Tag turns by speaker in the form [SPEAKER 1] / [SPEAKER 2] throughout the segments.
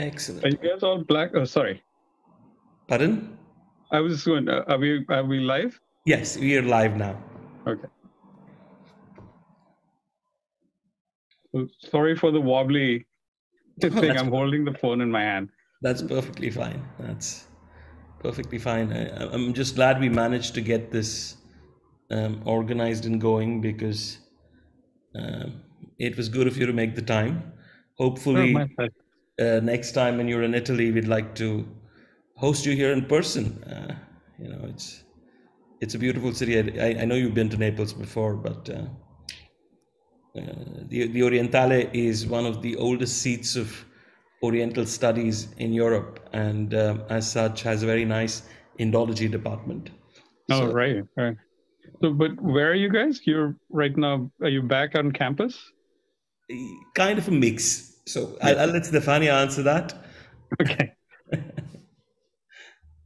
[SPEAKER 1] Excellent.
[SPEAKER 2] Are you guys all black? Oh, sorry.
[SPEAKER 1] Pardon?
[SPEAKER 2] I was just going. Uh, are we are we live?
[SPEAKER 1] Yes, we are live now.
[SPEAKER 2] Okay. So sorry for the wobbly thing.
[SPEAKER 1] that's
[SPEAKER 2] I'm holding the phone in my hand.
[SPEAKER 1] That's perfectly fine. That's perfectly fine. I, I'm just glad we managed to get this um, organized and going because um, it was good of you to make the time.
[SPEAKER 2] Oh,
[SPEAKER 1] Hopefully,
[SPEAKER 2] pleasure.
[SPEAKER 1] uh, next time when you're in Italy, we'd like to host you here in person. Uh, you know, it's it's a beautiful city. I, I- I know you've been to Naples before, but uh, uh, the the Orientale is one of the oldest seats of Oriental studies in Europe, and um, as such has a very nice Indology department.
[SPEAKER 2] Oh,
[SPEAKER 1] So-
[SPEAKER 2] right, right. So, but where are you guys? You're right now. Are you back on campus?
[SPEAKER 1] Kind of a mix. So I'll, I'll let Stefania answer that.
[SPEAKER 2] Okay.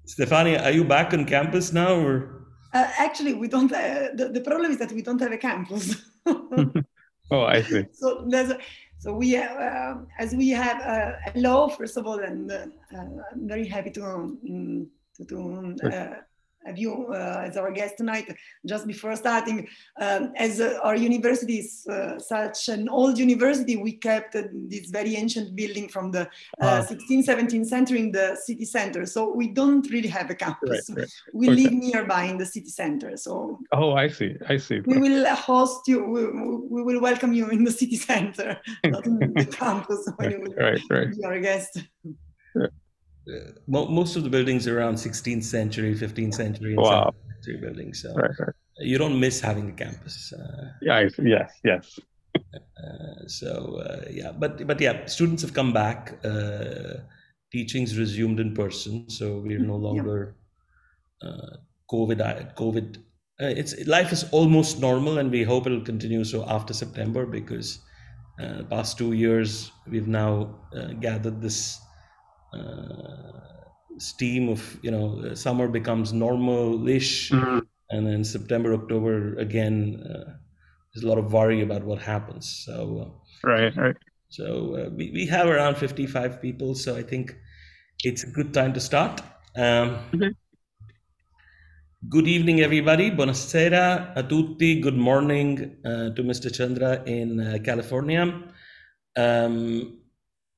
[SPEAKER 1] Stefania, are you back on campus now, or?
[SPEAKER 3] Uh, actually, we don't. Uh, the, the problem is that we don't have a campus.
[SPEAKER 2] Oh, I see.
[SPEAKER 3] so there's a, so we have, uh, as we have uh, a law first of all, and uh, I'm very happy to um, to, to uh, have you uh, as our guest tonight. Just before starting, um, as uh, our university is uh, such an old university, we kept uh, this very ancient building from the uh,
[SPEAKER 2] Ah.
[SPEAKER 3] 16th, 17th century in the city center. So we don't really have a campus.
[SPEAKER 2] right.
[SPEAKER 3] We
[SPEAKER 2] Okay.
[SPEAKER 3] live nearby in the city center. So
[SPEAKER 2] Oh, I see. I see.
[SPEAKER 3] we will host you, we, we will welcome you in the city center, not in the campus when you will
[SPEAKER 2] Right, right.
[SPEAKER 3] be our guest.
[SPEAKER 1] Most of the buildings are around 16th century, 15th century, and
[SPEAKER 2] Wow.
[SPEAKER 1] 17th century buildings. So
[SPEAKER 2] Right, right.
[SPEAKER 1] you don't miss having a campus. Uh,
[SPEAKER 2] Yeah, I yes, yes.
[SPEAKER 1] uh, so uh, yeah, but but yeah, students have come back. Uh, teaching's resumed in person, so we're no longer uh, COVID. COVID. Uh, it's life is almost normal, and we hope it'll continue so after September because uh, the past two years we've now uh, gathered this uh, steam of you know uh, summer becomes normal-ish
[SPEAKER 2] Mhm.
[SPEAKER 1] and then September, October again. Uh, there's a lot of worry about what happens. So, uh,
[SPEAKER 2] Right, right.
[SPEAKER 1] so uh, we, we have around 55 people. So I think it's a good time to start. Um,
[SPEAKER 2] Okay.
[SPEAKER 1] Good evening, everybody. Buonasera a tutti. Good morning uh, to Mr. Chandra in uh, California. Um,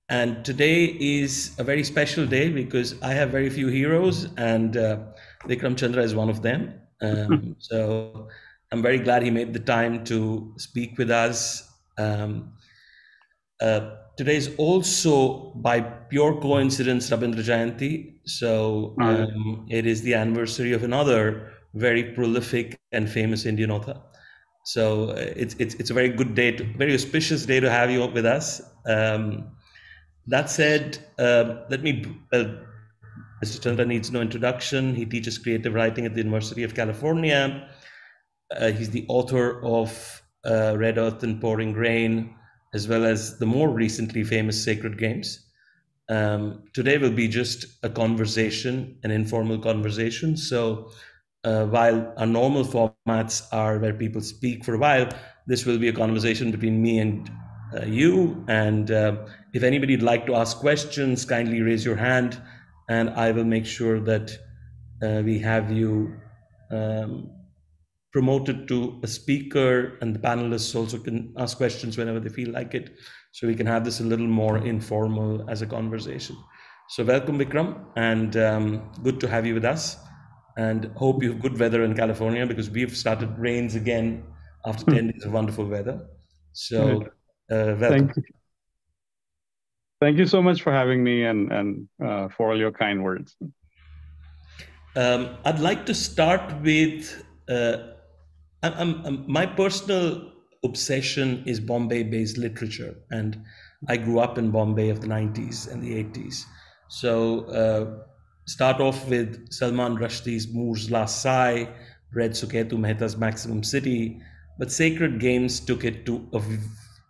[SPEAKER 1] and today is a very special day because I have very few heroes, and uh, Vikram Chandra is one of them. Um, so I'm very glad he made the time to speak with us. Um, uh, today is also, by pure coincidence, Rabindra Jayanti. So um, it is the anniversary of another very prolific and famous Indian author. So uh, it's it's it's a very good day, to, very auspicious day to have you with us. Um, that said, uh, let me. Uh, Mr. Chandra needs no introduction. He teaches creative writing at the University of California. Uh, he's the author of uh, Red Earth and Pouring Rain, as well as the more recently famous Sacred Games. Um, today will be just a conversation, an informal conversation. So, uh, while our normal formats are where people speak for a while, this will be a conversation between me and uh, you. And uh, if anybody'd like to ask questions, kindly raise your hand, and I will make sure that uh, we have you um, promoted to a speaker, and the panelists also can ask questions whenever they feel like it. So we can have this a little more informal as a conversation. So welcome, Vikram, and um, good to have you with us. And hope you have good weather in California because we've started rains again after 10 days of wonderful weather. So uh, welcome.
[SPEAKER 2] Thank you. So much for having me and and uh, for all your kind words.
[SPEAKER 1] Um, I'd like to start with uh, I'm, I'm, my personal obsession is Bombay-based literature, and I grew up in Bombay of the 90s and the 80s. So uh, start off with Salman Rushdie's Moor's Last Sigh, read Suketu Mehta's Maximum City, but Sacred Games took it to a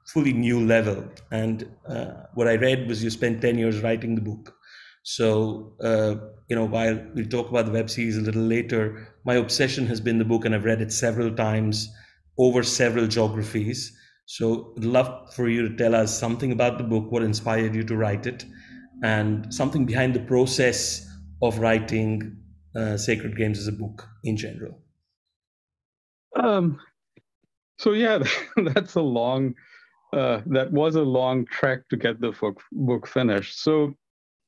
[SPEAKER 1] fully new level. And uh, what I read was you spent 10 years writing the book. So, uh, you know, while we'll talk about the web series a little later, my obsession has been the book, and I've read it several times over several geographies. So, I'd love for you to tell us something about the book, what inspired you to write it, and something behind the process of writing uh, Sacred Games as a book in general.
[SPEAKER 2] Um, so yeah, that's a long. Uh, that was a long trek to get the book book finished. So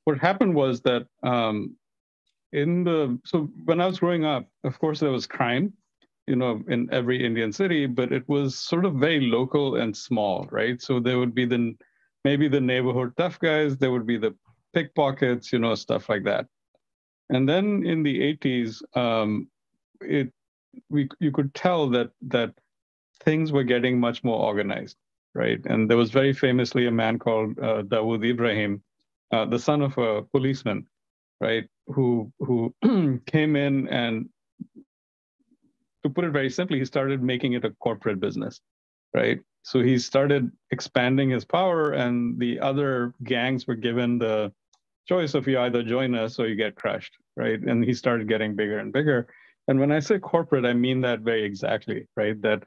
[SPEAKER 2] what happened was that um, in the so when I was growing up, of course there was crime, you know, in every Indian city, but it was sort of very local and small, right? So there would be the maybe the neighborhood tough guys, there would be the pickpockets, you know, stuff like that. And then in the 80s, um, it we you could tell that that things were getting much more organized, right? And there was very famously a man called uh, Dawood Ibrahim uh, the son of a policeman, right, who who came in and, to put it very simply, he started making it a corporate business, right? So he started expanding his power, and the other gangs were given the choice of you either join us or you get crushed, right? And he started getting bigger and bigger. And when I say corporate, I mean that very exactly, right? That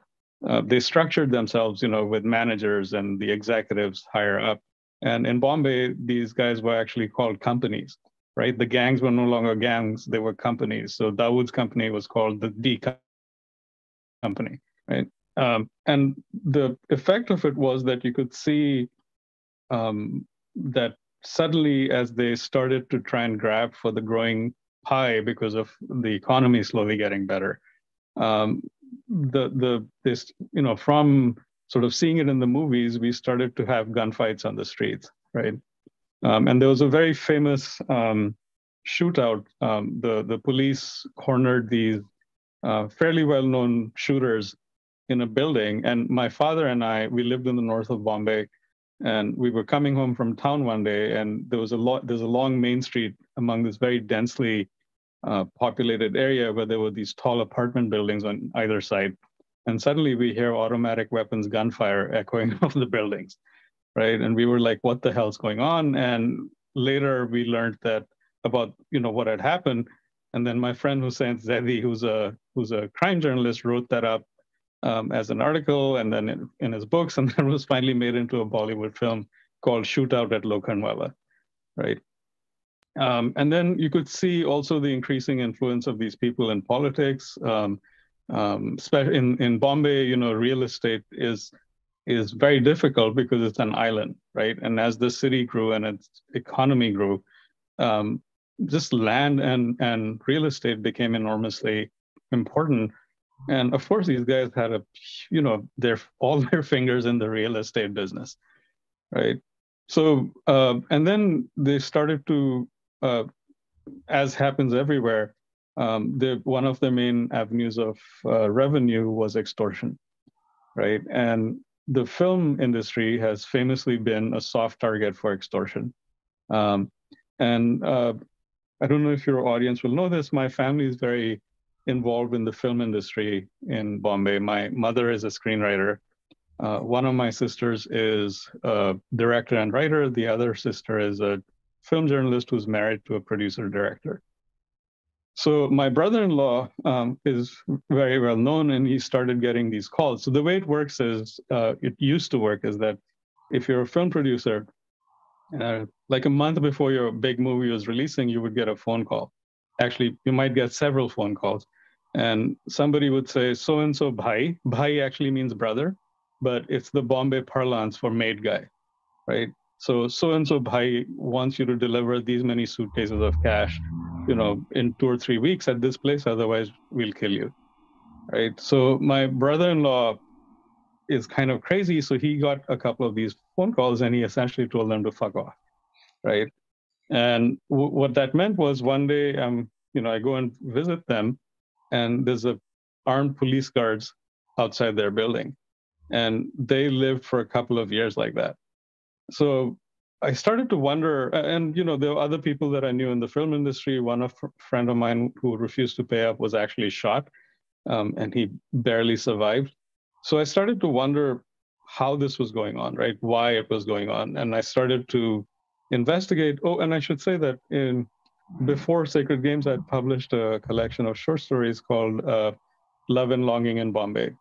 [SPEAKER 2] uh, they structured themselves, you know, with managers and the executives higher up and in Bombay, these guys were actually called companies, right? The gangs were no longer gangs, they were companies. So Dawood's company was called the D company, right? Um, and the effect of it was that you could see um, that suddenly, as they started to try and grab for the growing pie because of the economy slowly getting better, um, the the this you know from sort of seeing it in the movies, we started to have gunfights on the streets, right? Um, and there was a very famous um, shootout. Um, the the police cornered these uh, fairly well-known shooters in a building, and my father and I we lived in the north of Bombay, and we were coming home from town one day, and there was a lot. There's a long main street among this very densely uh, populated area where there were these tall apartment buildings on either side. And suddenly we hear automatic weapons gunfire echoing off the buildings right? And we were like what the hell's going on? And later we learned that about you know what had happened. And then my friend Hussein Zaidi, who's a who's a crime journalist, wrote that up um, as an article and then in, in, his books, and then was finally made into a Bollywood film called Shootout at Lokhandwala, right? Um, and then you could see also the increasing influence of these people in politics. Um, um, in in Bombay, you know, real estate is is very difficult because it's an island, right? And as the city grew and its economy grew, um, just land and and real estate became enormously important. And of course, these guys had a, you know, their all their fingers in the real estate business, right? So uh, and then they started to, uh, as happens everywhere, um, the, one of the main avenues of uh, revenue was extortion, right? And the film industry has famously been a soft target for extortion. Um, and uh, I don't know if your audience will know this. My family is very involved in the film industry in Bombay. My mother is a screenwriter. Uh, one of my sisters is a director and writer. The other sister is a film journalist who's married to a producer director. So my brother-in-law um, is very well known, and he started getting these calls. So the way it works is, uh, it used to work is that if you're a film producer, uh, like a month before your big movie was releasing, you would get a phone call. Actually, you might get several phone calls, and somebody would say, "So and so bhai." Bhai actually means brother, but it's the Bombay parlance for made guy, right? So so and so bhai wants you to deliver these many suitcases of cash you know, in two or three weeks at this place, otherwise we'll kill you. Right. So my brother-in-law is kind of crazy. So he got a couple of these phone calls and he essentially told them to fuck off. Right. And w- what that meant was one day, um, you know, I go and visit them and there's a armed police guards outside their building. And they lived for a couple of years like that. So I started to wonder, and you know, there were other people that I knew in the film industry. One of friend of mine who refused to pay up was actually shot, um, and he barely survived. So I started to wonder how this was going on, right? Why it was going on, and I started to, investigate. Oh, and I should say that in before Sacred Games, I'd published a collection of short stories called uh, Love and Longing in Bombay.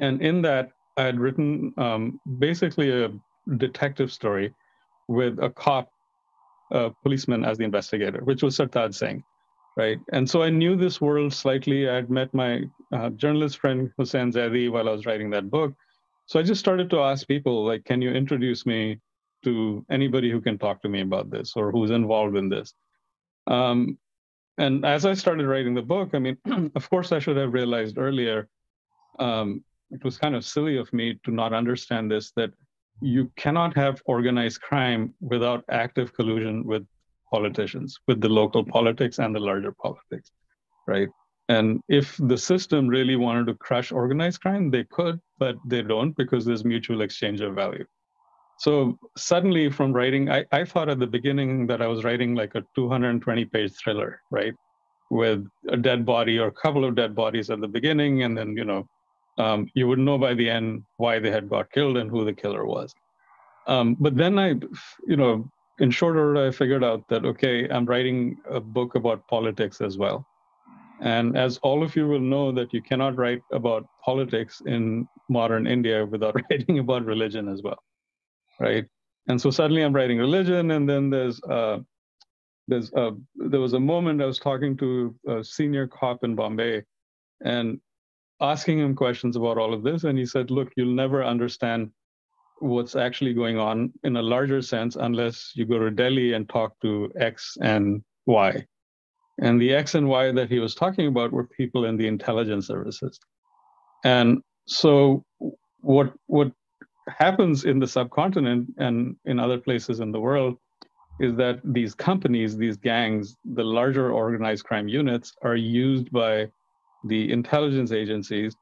[SPEAKER 2] And in that, I had written um, basically a detective story with a cop, a policeman as the investigator, which was Sartaj Singh, right? And so I knew this world slightly. I'd met my uh, journalist friend Hussein Zaidi while I was writing that book. So I just started to ask people, like, can you introduce me to anybody who can talk to me about this or who's involved in this? Um, and as I started writing the book, I mean, of course, I should have realized earlier. Um, it was kind of silly of me to not understand this that you cannot have organized crime without active collusion with politicians, with the local politics and the larger politics, right? And if the system really wanted to crush organized crime, they could, but they don't because there's mutual exchange of value. So suddenly, from writing, I, I thought at the beginning that I was writing like a 220 page thriller, right? With a dead body or a couple of dead bodies at the beginning, and then, you know, um, you would know by the end why they had got killed and who the killer was. Um, but then I, you know, in short order, I figured out that, okay, I'm writing a book about politics as well. And as all of you will know, that you cannot write about politics in modern India without writing about religion as well right? And so suddenly I'm writing religion, and then there's uh, there's uh, there was a moment I was talking to a senior cop in Bombay, and asking him questions about all of this, and he said, "Look, you'll never understand what's actually going on in a larger sense unless you go to Delhi and talk to X and Y." And the X and Y that he was talking about were people in the intelligence services. And so what what happens in the subcontinent and in other places in the world is that these companies, these gangs, the larger organized crime units are used by the intelligence agencies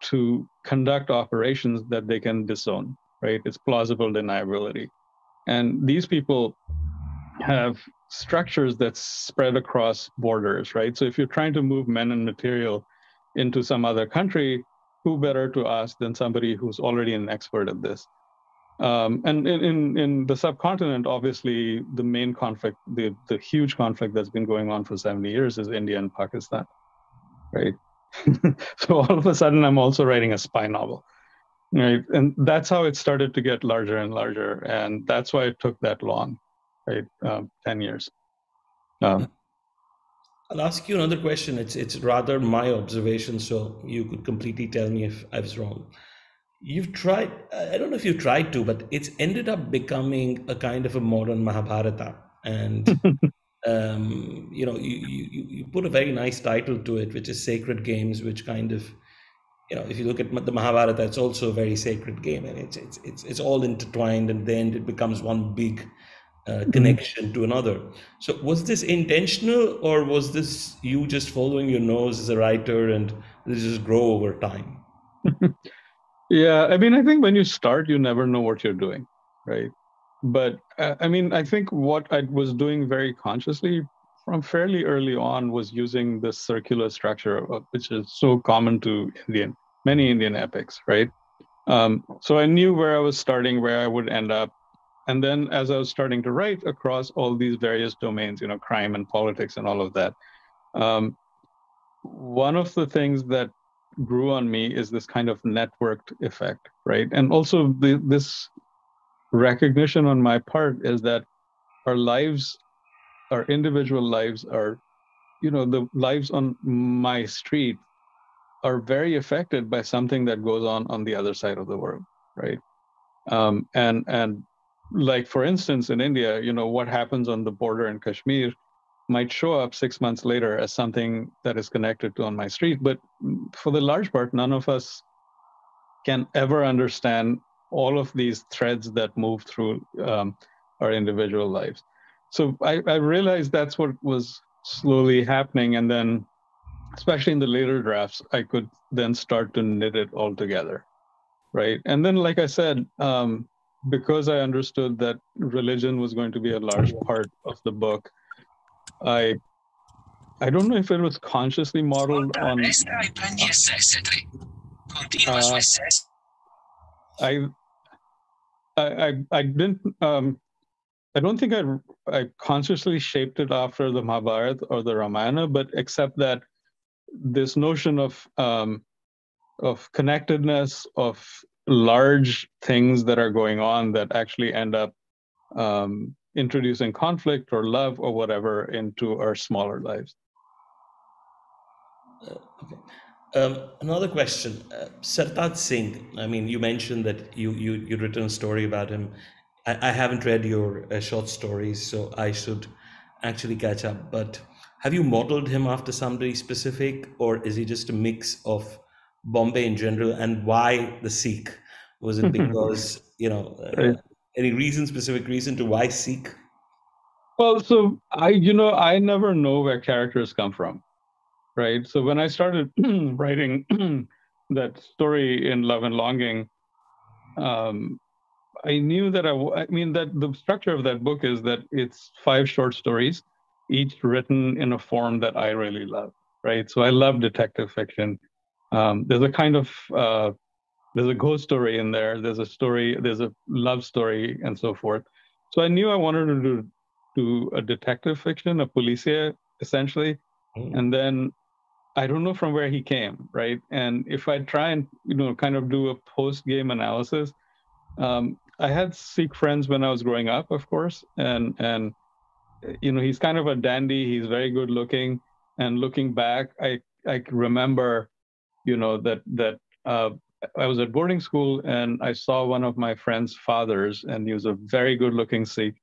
[SPEAKER 2] to conduct operations that they can disown, right? It's plausible deniability. And these people have structures that spread across borders, right? So if you're trying to move men and material into some other country, who better to ask than somebody who's already an expert at this? Um, and in, in, in the subcontinent, obviously, the main conflict, the, the huge conflict that's been going on for 70 years is India and Pakistan, right? so all of a sudden, I'm also writing a spy novel, right? And that's how it started to get larger and larger. And that's why it took that long, right? Um, 10 years. Um,
[SPEAKER 1] I'll ask you another question. It's it's rather my observation, so you could completely tell me if I was wrong. You've tried. I don't know if you tried to, but it's ended up becoming a kind of a modern Mahabharata, and um, you know, you, you you put a very nice title to it, which is Sacred Games, which kind of you know, if you look at the Mahabharata, it's also a very sacred game, and it's it's it's it's all intertwined, and then it becomes one big uh, connection to another. So, was this intentional, or was this you just following your nose as a writer and this just grow over time?
[SPEAKER 2] yeah, I mean, I think when you start, you never know what you're doing, right? But uh, I mean, I think what I was doing very consciously from fairly early on was using the circular structure, which is so common to Indian many Indian epics, right? Um, so I knew where I was starting, where I would end up, and then as I was starting to write across all these various domains, you know, crime and politics and all of that, um, one of the things that grew on me is this kind of networked effect, right? And also the, this recognition on my part is that our lives, our individual lives are, you know, the lives on my street are very affected by something that goes on on the other side of the world, right? Um, and and like for instance in india you know what happens on the border in kashmir might show up six months later as something that is connected to on my street but for the large part none of us can ever understand all of these threads that move through um, our individual lives. So I, I realized that's what was slowly happening and then especially in the later drafts i could then start to knit it all together right? And then like i said um, because I understood that religion was going to be a large part of the book, I I don't know if it was consciously modeled on. Uh, I, I I didn't um, I don't think I I consciously shaped it after the Mahabharata or the Ramayana, but except that this notion of um, of connectedness of large things that are going on that actually end up um, introducing conflict or love or whatever into our smaller lives.
[SPEAKER 1] Uh, okay. Um, another question, uh, Sartaj Singh. I mean, you mentioned that you you you'd written a story about him. I, I haven't read your uh, short stories, so I should actually catch up. But have you modeled him after somebody specific, or is he just a mix of Bombay in general? And why the Sikh? Was it because you know uh, any reason, specific reason to why Sikh?
[SPEAKER 2] Well, so I, you know, I never know where characters come from right? So when I started writing that story in Love and Longing, um, I knew that I, I mean, that the structure of that book is that it's five short stories, each written in a form that I really love, right? So I love detective fiction. Um, there's a kind of, uh, there's a ghost story in there. There's a story, there's a love story, and so forth. So I knew I wanted to do, do a detective fiction, a policier, essentially. Mm. And then I don't know from where he came, right? And if I try and you know kind of do a post game analysis, um, I had Sikh friends when I was growing up, of course, and and you know he's kind of a dandy. He's very good looking, and looking back, I I remember, you know that that uh, I was at boarding school and I saw one of my friend's fathers, and he was a very good looking Sikh.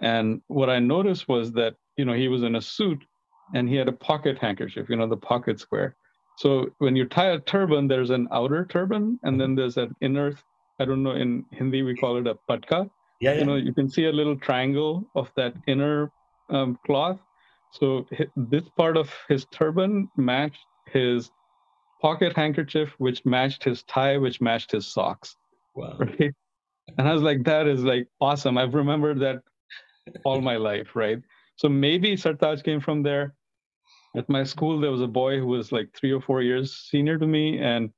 [SPEAKER 2] And what I noticed was that you know he was in a suit and he had a pocket handkerchief, you know, the pocket square. So when you tie a turban, there's an outer turban, and then there's an inner. I don't know in Hindi we call it a patka. Yeah, yeah. You know, you can see a little triangle of that inner um, cloth. So this part of his turban matched his pocket handkerchief, which matched his tie, which matched his socks. Wow. Right? And I was like, that is like awesome. I've remembered that all my life, right? So maybe Sartaj came from there. At my school, there was a boy who was like three or four years senior to me, and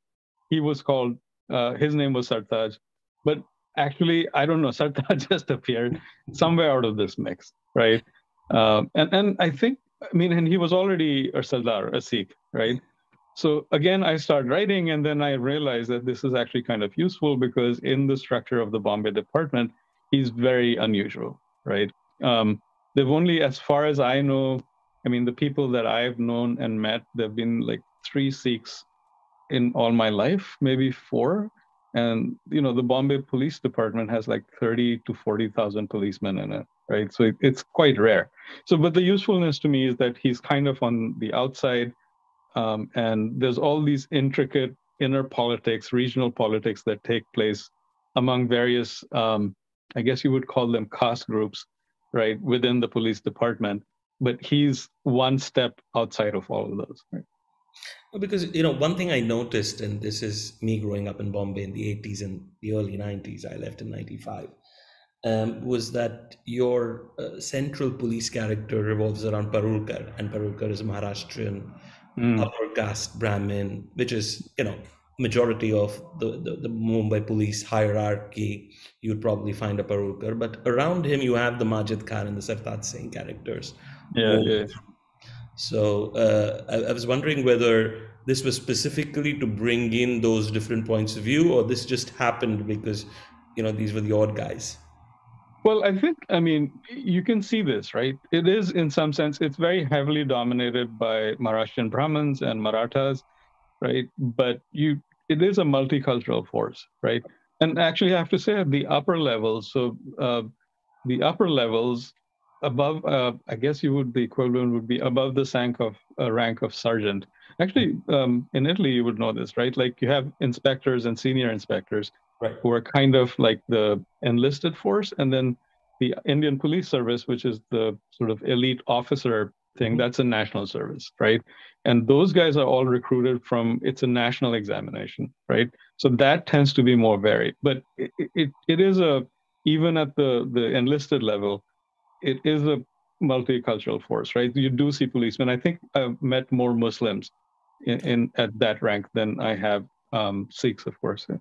[SPEAKER 2] he was called, uh, his name was Sartaj. But actually, I don't know, Sartaj just appeared somewhere out of this mix, right? Uh, and, and I think, I mean, and he was already a Sardar, a Sikh, right? So again, I started writing, and then I realized that this is actually kind of useful because in the structure of the Bombay department, he's very unusual, right? Um, they've only, as far as I know, I mean, the people that I've known and met, there've been like three Sikhs in all my life, maybe four. And you know, the Bombay Police Department has like 30 to 40,000 policemen in it, right? So it, it's quite rare. So, but the usefulness to me is that he's kind of on the outside, um, and there's all these intricate inner politics, regional politics that take place among various, um, I guess you would call them caste groups right, within the police department. But he's one step outside of all of those. Right?
[SPEAKER 1] Because you know, one thing I noticed, and this is me growing up in Bombay in the '80s and the early '90s. I left in '95. Um, was that your uh, central police character revolves around Parulkar, and Parulkar is a Maharashtrian mm. upper caste Brahmin, which is you know majority of the, the, the, Mumbai police hierarchy, you would probably find a Parulkar. But around him, you have the Majid Khan and the Sartaj Singh characters.
[SPEAKER 2] Yeah, yeah.
[SPEAKER 1] So uh, I, I, was wondering whether this was specifically to bring in those different points of view, or this just happened because you know these were the odd guys.
[SPEAKER 2] Well, I think I mean you can see this, right? It is in some sense it's very heavily dominated by Maharashtrian Brahmins and Marathas right? But you, it is a multicultural force, right? And actually, I have to say at the upper levels, so uh, the upper levels above, uh, I guess you would the equivalent would be above the rank of uh, rank of sergeant. Actually, um, in Italy, you would know this, right? Like you have inspectors and senior inspectors,
[SPEAKER 1] right.
[SPEAKER 2] who are kind of like the enlisted force, and then the Indian Police Service, which is the sort of elite officer thing, mm-hmm. that's a national service, right? And those guys are all recruited from, it's a national examination, right? So that tends to be more varied. But it, it, it is a, even at the, the enlisted level, it is a multicultural force, right? You do see policemen. I think I've met more Muslims in, in at that rank than I have um, Sikhs, of course. Uh,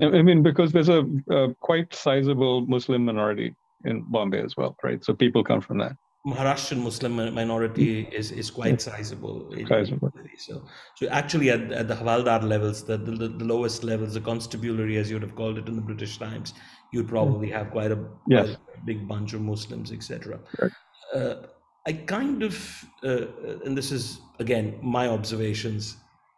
[SPEAKER 2] I mean, because there's a, a, quite sizable Muslim minority in Bombay as well, right? So people come from that.
[SPEAKER 1] Maharashtrian Muslim minority is, is quite sizable.
[SPEAKER 2] sizable.
[SPEAKER 1] So, so actually, at, at the Havaldar levels, the, the, the lowest levels, the constabulary, as you would have called it in the British times, you'd probably have quite a,
[SPEAKER 2] yes.
[SPEAKER 1] quite a big bunch of Muslims, etc.
[SPEAKER 2] Right.
[SPEAKER 1] Uh, I kind of, uh, and this is again my observations.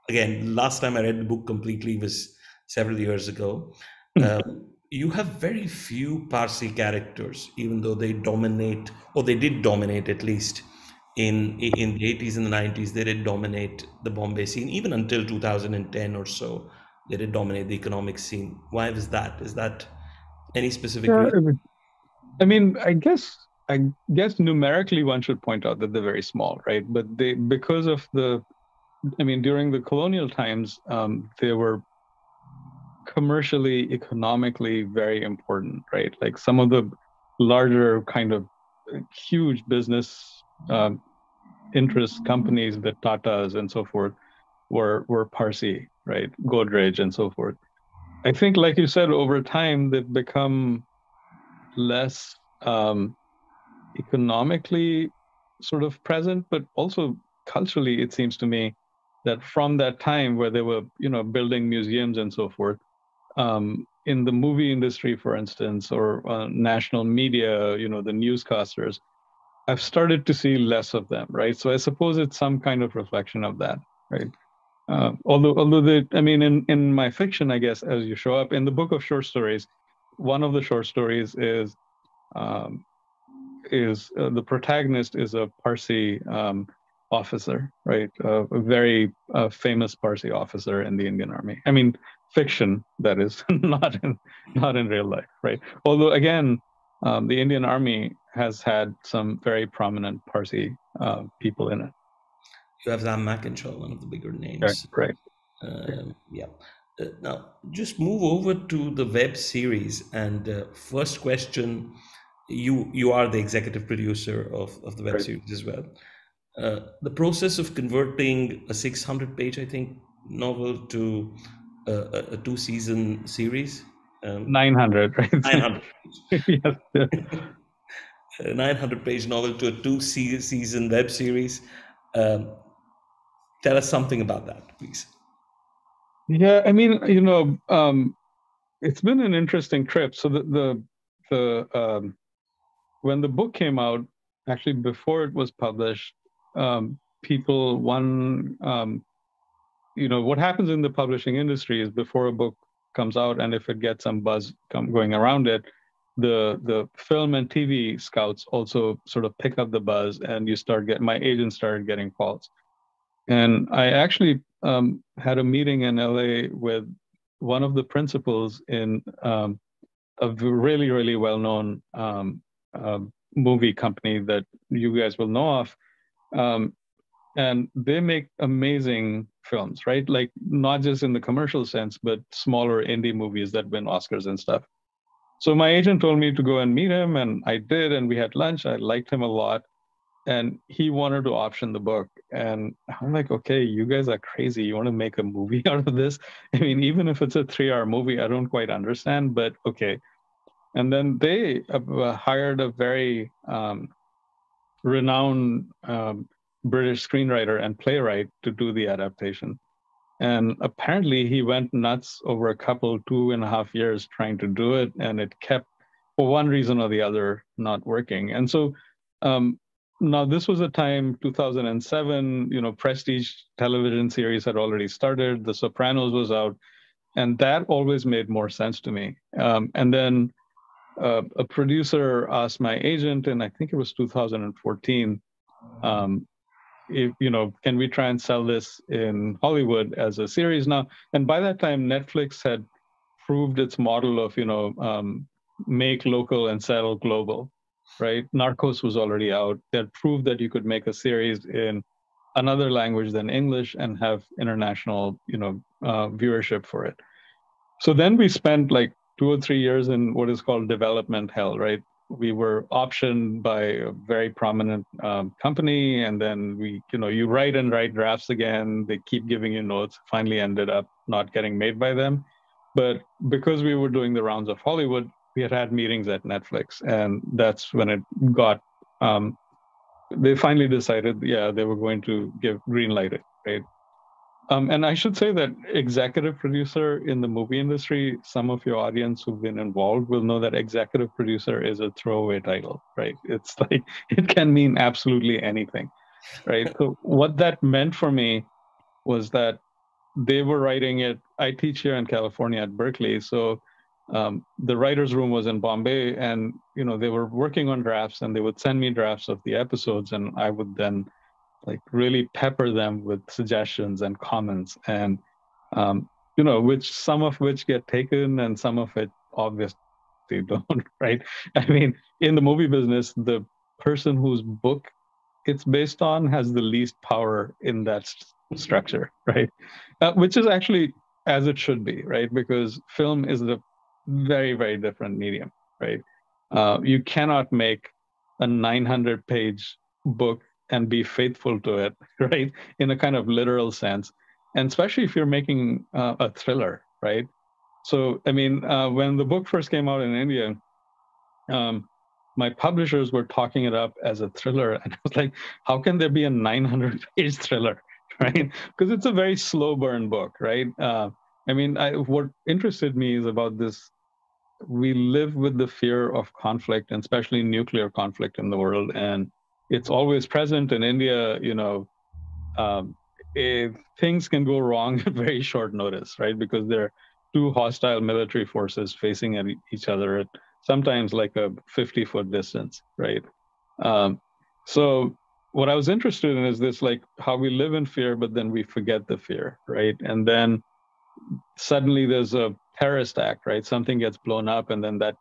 [SPEAKER 1] Again, last time I read the book completely was several years ago. Hmm. Um, you have very few Parsi characters, even though they dominate, or they did dominate at least in in the 80s and the 90s. They did dominate the Bombay scene, even until 2010 or so. They did dominate the economic scene. Why was that? Is that any specific
[SPEAKER 2] yeah,
[SPEAKER 1] reason?
[SPEAKER 2] I mean, I guess I guess numerically one should point out that they're very small, right? But they because of the, I mean, during the colonial times, um, they were commercially, economically very important, right? Like some of the larger kind of huge business um, interest companies, the Tatas and so forth, were were Parsi, right? Godrej and so forth. I think, like you said, over time they've become less um, economically sort of present, but also culturally, it seems to me that from that time where they were, you know, building museums and so forth, um, in the movie industry, for instance, or uh, national media, you know, the newscasters, I've started to see less of them, right? So I suppose it's some kind of reflection of that, right? Uh, although, although the, I mean, in in my fiction, I guess, as you show up in the book of short stories, one of the short stories is um, is uh, the protagonist is a Parsi um, officer, right? Uh, a very uh, famous Parsi officer in the Indian Army. I mean, fiction that is not in not in real life right? Although again um, the indian army has had some very prominent parsi uh, people in it.
[SPEAKER 1] You have Sam Manekshaw, one of the bigger names.
[SPEAKER 2] Right, right.
[SPEAKER 1] Um, yeah. Uh, now just move over to the web series and uh, first question you you are the executive producer of, of the web right. series as well. Uh, the process of converting a 600 page i think novel to a, a two season series.
[SPEAKER 2] Um, 900, right?
[SPEAKER 1] 900. yes. 900 page novel to a two season web series. Um, tell us something about that, please.
[SPEAKER 2] Yeah, I mean, you know, um, it's been an interesting trip. So the the the um, when the book came out, actually before it was published, um, people one um, you know what happens in the publishing industry is before a book comes out and if it gets some buzz come, going around it the the film and tv scouts also sort of pick up the buzz and you start get my agent started getting calls. And i actually um, had a meeting in la with one of the principals in um, a really really well known um, uh, movie company that you guys will know of um, and they make amazing films right? Like not just in the commercial sense but smaller indie movies that win oscars and stuff. So my agent told me to go and meet him and i did and we had lunch. I liked him a lot. And he wanted to option the book. And i'm like okay you guys are crazy. You want to make a movie out of this? I mean even if it's a three hour movie i don't quite understand but okay. And then they uh, hired a very um, renowned um, British screenwriter and playwright to do the adaptation. And apparently he went nuts over a couple, two and a half years trying to do it. And it kept, for one reason or the other, not working. And so um, now this was a time, 2007, you know, prestige television series had already started. The Sopranos was out. And that always made more sense to me. Um, and then uh, a producer asked my agent, and I think it was 2014, um, if, you know, can we try and sell this in Hollywood as a series now? And by that time, Netflix had proved its model of, you know, um, make local and sell global, right? Narcos was already out. They proved that you could make a series in another language than English and have international, you know, uh, viewership for it. So then we spent like two or three years in what is called development hell, right? We were optioned by a very prominent um, company and then we you know you write and write drafts again they keep giving you notes finally ended up not getting made by them but because we were doing the rounds of hollywood we had had meetings at Netflix, and that's when it got. Um, they finally decided, yeah, they were going to give green light it, right? Um, and I should say that executive producer in the movie industry, some of your audience who've been involved will know that executive producer is a throwaway title, right? It's like it can mean absolutely anything, right? so what that meant for me was that they were writing it. I teach here in California at Berkeley, so um, the writers' room was in Bombay, and you know they were working on drafts, and they would send me drafts of the episodes, and I would then like really pepper them with suggestions and comments, and um, you know which some of which get taken, and some of it obviously don't. Right? I mean, in the movie business, the person whose book it's based on has the least power in that st- structure, right? Uh, which is actually as it should be, right? Because film is the very very different medium right uh, you cannot make a 900 page book and be faithful to it right in a kind of literal sense. And especially if you're making uh, a thriller right? So i mean uh, when the book first came out in india um, my publishers were talking it up as a thriller and i was like how can there be a 900 page thriller? Right? Because it's a very slow burn book right? Uh, i mean I, what interested me is about this we live with the fear of conflict and especially nuclear conflict in the world and it's always present in india you know um, if things can go wrong at very short notice right because there are two hostile military forces facing at each other at sometimes like a 50 foot distance right um, so what i was interested in is this like how we live in fear but then we forget the fear right and then suddenly there's a terrorist act, right? Something gets blown up and then that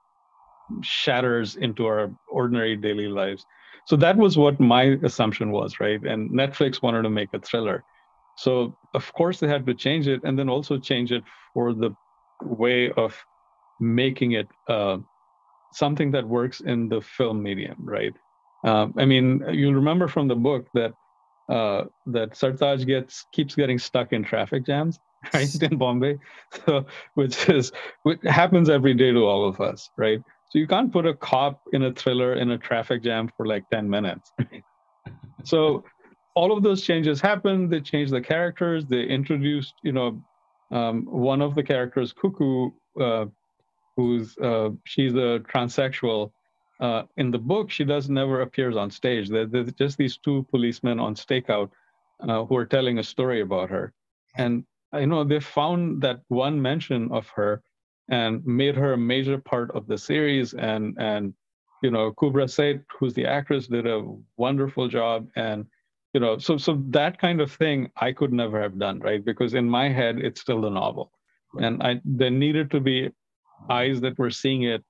[SPEAKER 2] shatters into our ordinary daily lives. So that was what my assumption was, right? And Netflix wanted to make a thriller. So of course they had to change it and then also change it for the way of making it uh, something that works in the film medium, right? Um, I mean, you remember from the book that uh, that Sartaj gets keeps getting stuck in traffic jams, right in bombay so which is which happens every day to all of us right so you can't put a cop in a thriller in a traffic jam for like 10 minutes. So all of those changes happened. They changed the characters. They introduced you know um, one of the characters Kukoo uh, who's uh, she's a transsexual. Uh, in the book she does never appears on stage. There, there's just these two policemen on stakeout uh, who are telling a story about her. And you know they found that one mention of her and made her a major part of the series. And and you know Kubbra Sait, who's the actress did a wonderful job. And you know so so that kind of thing i could never have done right? Because in my head it's still the novel. And i there needed to be eyes that were seeing it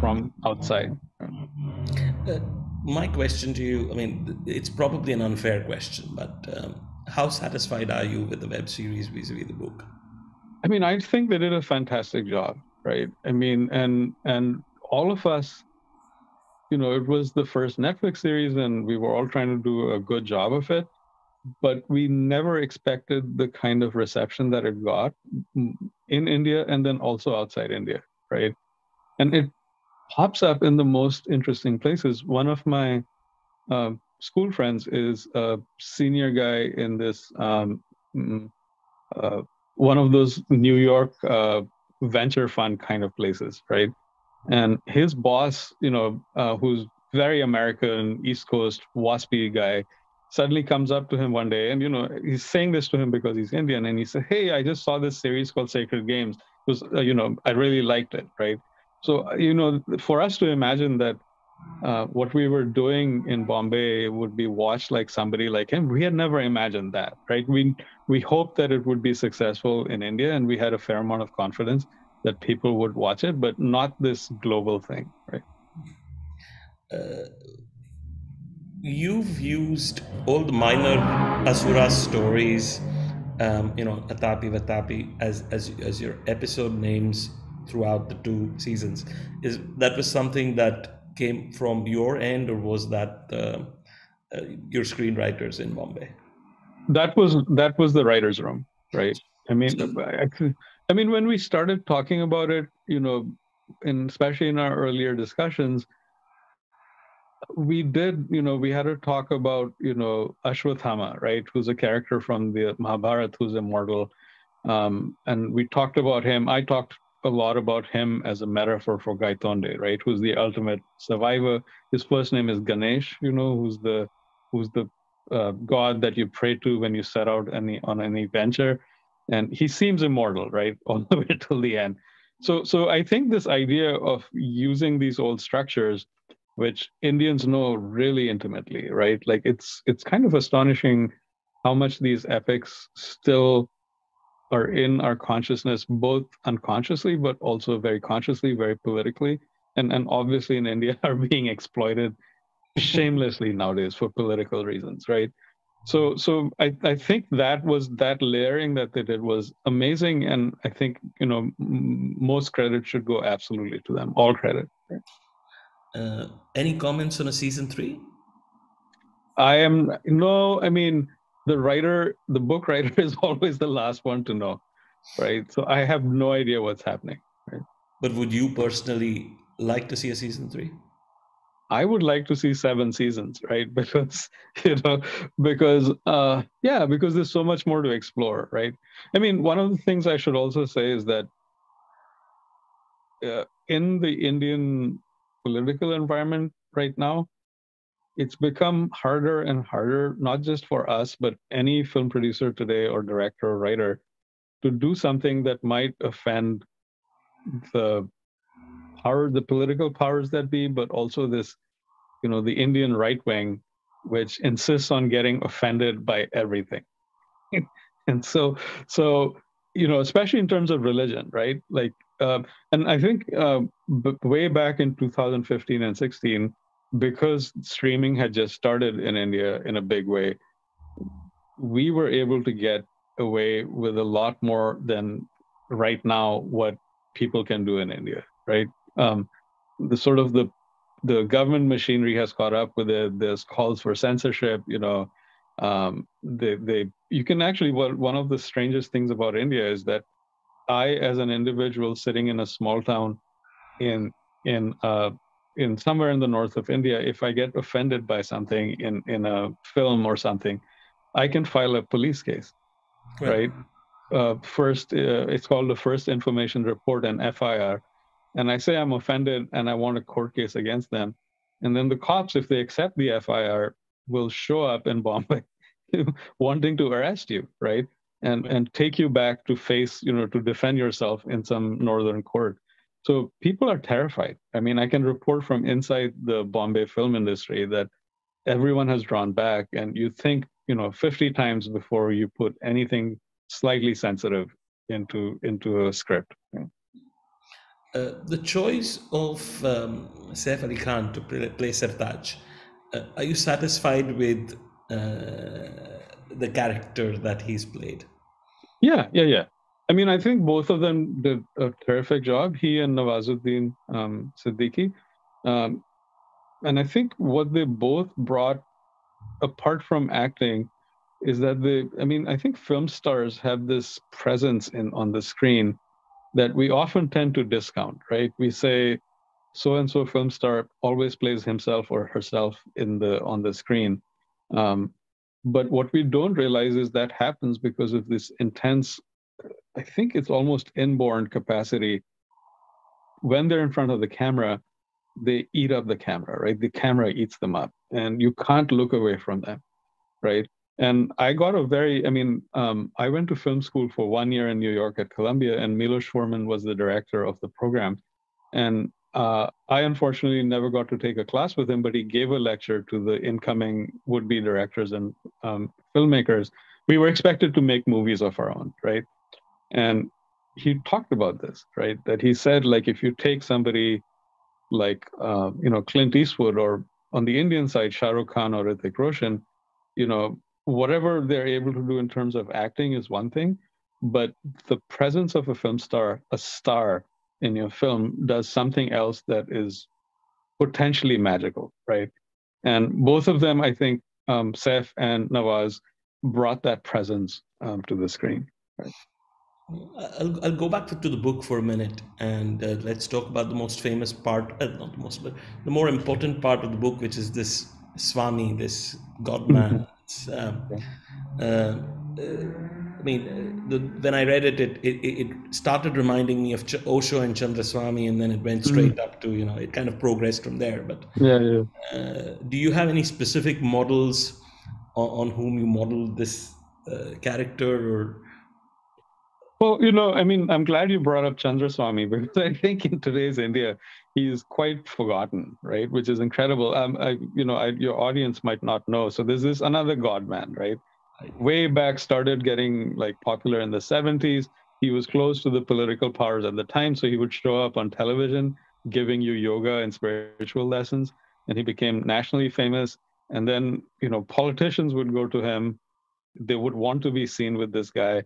[SPEAKER 2] from outside.
[SPEAKER 1] Uh, my question to you i mean it's probably an unfair question but um, how satisfied are you with the web series vis-a-vis the book
[SPEAKER 2] i mean i think they did a fantastic job right? I mean and and all of us you know it was the first netflix series and we were all trying to do a good job of it but we never expected the kind of reception that it got in india and then also outside india right? And it pops up in the most interesting places. One of my uh, school friends is a senior guy in this um, mm, uh, one of those New York uh, venture fund kind of places, right? And his boss, you know, uh, who's very American, East Coast, waspy guy, suddenly comes up to him one day, and you know, he's saying this to him because he's Indian, and he said, "Hey, I just saw this series called Sacred Games. It was, uh, you know, I really liked it, right?" So, you know, for us to imagine that uh, what we were doing in Bombay would be watched like somebody like him. We had never imagined that, right? We we hoped that it would be successful in India, and we had a fair amount of confidence that people would watch it, but not this global thing, right? Uh,
[SPEAKER 1] you've used all the minor Asura stories, um, you know, Atapi Vatapi, as as as your episode names throughout the two seasons. Is that was something that came from your end, or was that uh, uh, your screenwriters in Bombay?
[SPEAKER 2] That was that was the writers' room, right? I mean, I, mean, when we started talking about it, you know, in especially in our earlier discussions, we did, you know, we had to talk about, you know, Ashwathama, right, who's a character from the Mahabharata who's immortal. Um, and we talked about him. I talked a lot about him as a metaphor for Gaitonde, right, who's the ultimate survivor. His first name is Ganesh, you know, who's the who's the uh, god that you pray to when you set out any on any venture, and he seems immortal, right, all the way till the end. So, so I think this idea of using these old structures which Indians know really intimately, right? Like it's it's kind of astonishing how much these epics still are in our consciousness, both unconsciously but also very consciously, very politically, and and obviously in India are being exploited shamelessly nowadays for political reasons, right? So so I, I think that was that layering that they did was amazing, and I think you know m- most credit should go absolutely to them, all credit. Right?
[SPEAKER 1] Uh, any comments on a season three?
[SPEAKER 2] I am no. I mean, the writer, the book writer, is always the last one to know, right? So I have no idea what's happening. Right?
[SPEAKER 1] But would you personally like to see a season three?
[SPEAKER 2] I would like to see seven seasons, right? Because you know, because uh, yeah, because there's so much more to explore, right? I mean, one of the things I should also say is that uh, in the Indian political environment right now, it's become harder and harder, not just for us, but any film producer today or director or writer to do something that might offend the power, the political powers that be, but also this, you know, the Indian right wing, which insists on getting offended by everything. and so, so, you know, especially in terms of religion, right? Like uh, and I think uh, b- way back in 2015 and 16, because streaming had just started in India in a big way, we were able to get away with a lot more than right now what people can do in India, right? Um, the sort of the the government machinery has caught up with it. There's calls for censorship. You know, um, they they you can actually what one of the strangest things about India is that I, as an individual sitting in a small town in in uh, in somewhere in the north of India, if I get offended by something in in a film or something, I can file a police case, right? right? Uh, first, uh, it's called the first information report and FIR, and I say I'm offended and I want a court case against them, and then the cops, if they accept the FIR, will show up in Bombay, wanting to arrest you, right? and and take you back to face you know to defend yourself in some northern court. So people are terrified. I mean i can report from inside the bombay film industry that everyone has drawn back. And you think you know 50 times before you put anything slightly sensitive into into a script
[SPEAKER 1] uh, the choice of um, Saif Ali Khan to play, play Sartaj, uh, are you satisfied with uh, the character that he's played?
[SPEAKER 2] Yeah, yeah, yeah. I mean, I think both of them did a terrific job. He and Nawazuddin um, Siddiqui, um, and I think what they both brought, apart from acting, is that they. I mean, I think film stars have this presence in on the screen that we often tend to discount. Right? We say, so and so film star always plays himself or herself in the on the screen. Um, but what we don't realize is that happens because of this intense, I think it's almost inborn capacity. When they're in front of the camera, they eat up the camera, right? The camera eats them up, and you can't look away from them, right? And I got a very, I mean, um, I went to film school for one year in New York at Columbia, and Milos Forman was the director of the program. And uh, I unfortunately never got to take a class with him, but he gave a lecture to the incoming would-be directors and um, filmmakers. We were expected to make movies of our own, right? And he talked about this, right? That he said, like, if you take somebody like, uh, you know, Clint Eastwood, or on the Indian side, Shah Rukh Khan or Hrithik Roshan, you know, whatever they're able to do in terms of acting is one thing, but the presence of a film star, a star in your film does something else that is potentially magical, right? And both of them, I think, um, Saif and Nawaz brought that presence um, to the screen. Right?
[SPEAKER 1] I'll, I'll go back to the book for a minute and uh, let's talk about the most famous part, uh, not the most, but the more important part of the book, which is this Swami, this God man. Um, uh, uh, I mean, uh, the, when I read it, it, it, it started reminding me of Ch- Osho and Chandraswami, and then it went straight mm. up to you know it kind of progressed from there. But
[SPEAKER 2] yeah, yeah.
[SPEAKER 1] Uh, do you have any specific models on, on whom you model this uh, character or?
[SPEAKER 2] Well, you know, I mean, I'm glad you brought up Chandraswamy because I think in today's India, he's quite forgotten, right? Which is incredible. Um, I, you know, I, your audience might not know. So this another Godman, right? way back started getting like popular in the 70s. He was close to the political powers at the time, so he would show up on television giving you yoga and spiritual lessons, and he became nationally famous. And then, you know, politicians would go to him. They would want to be seen with this guy.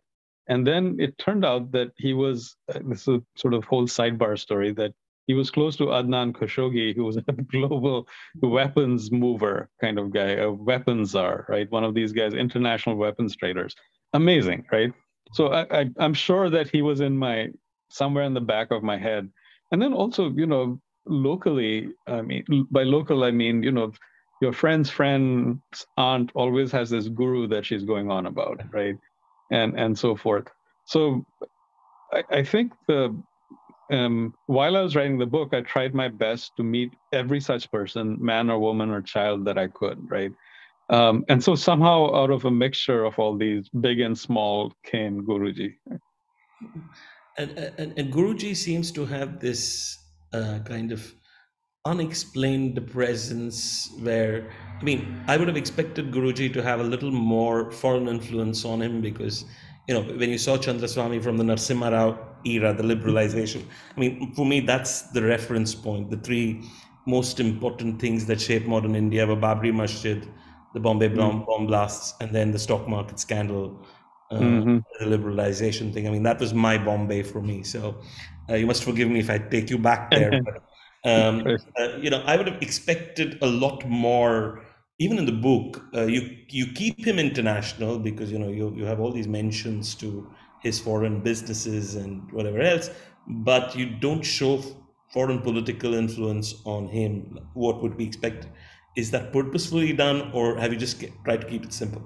[SPEAKER 2] And then it turned out that he was uh, this is a sort of whole sidebar story that he was close to Adnan Khashoggi, who was a global weapons mover kind of guy, a weapons czar, right? One of these guys, international weapons traders. Amazing, right? So I, I, I'm sure that he was in my somewhere in the back of my head. And then also, you know, locally, I mean, by local, I mean, you know, your friend's friend's aunt always has this guru that she's going on about, right? And and so forth. So I, I think the um, while I was writing the book, I tried my best to meet every such person, man or woman or child that I could, right? Um, and so somehow out of a mixture of all these big and small came Guruji.
[SPEAKER 1] And, and, and Guruji seems to have this uh, kind of unexplained presence where, I mean, I would have expected Guruji to have a little more foreign influence on him because you know, when you saw Chandraswami from the Narasimha Rao era, the liberalization, I mean, for me, that's the reference point. The three most important things that shaped modern India were Babri Masjid, the Bombay mm bomb, bomb blasts, and then the stock market scandal, uh, mm-hmm. the liberalization thing. I mean, that was my Bombay for me. So uh, you must forgive me if I take you back there. but, um, uh, you know, I would have expected a lot more even in the book, uh, you you keep him international because you know you you have all these mentions to his foreign businesses and whatever else, but you don't show foreign political influence on him. What would be expected? Is that purposefully done, or have you just tried to keep it simple?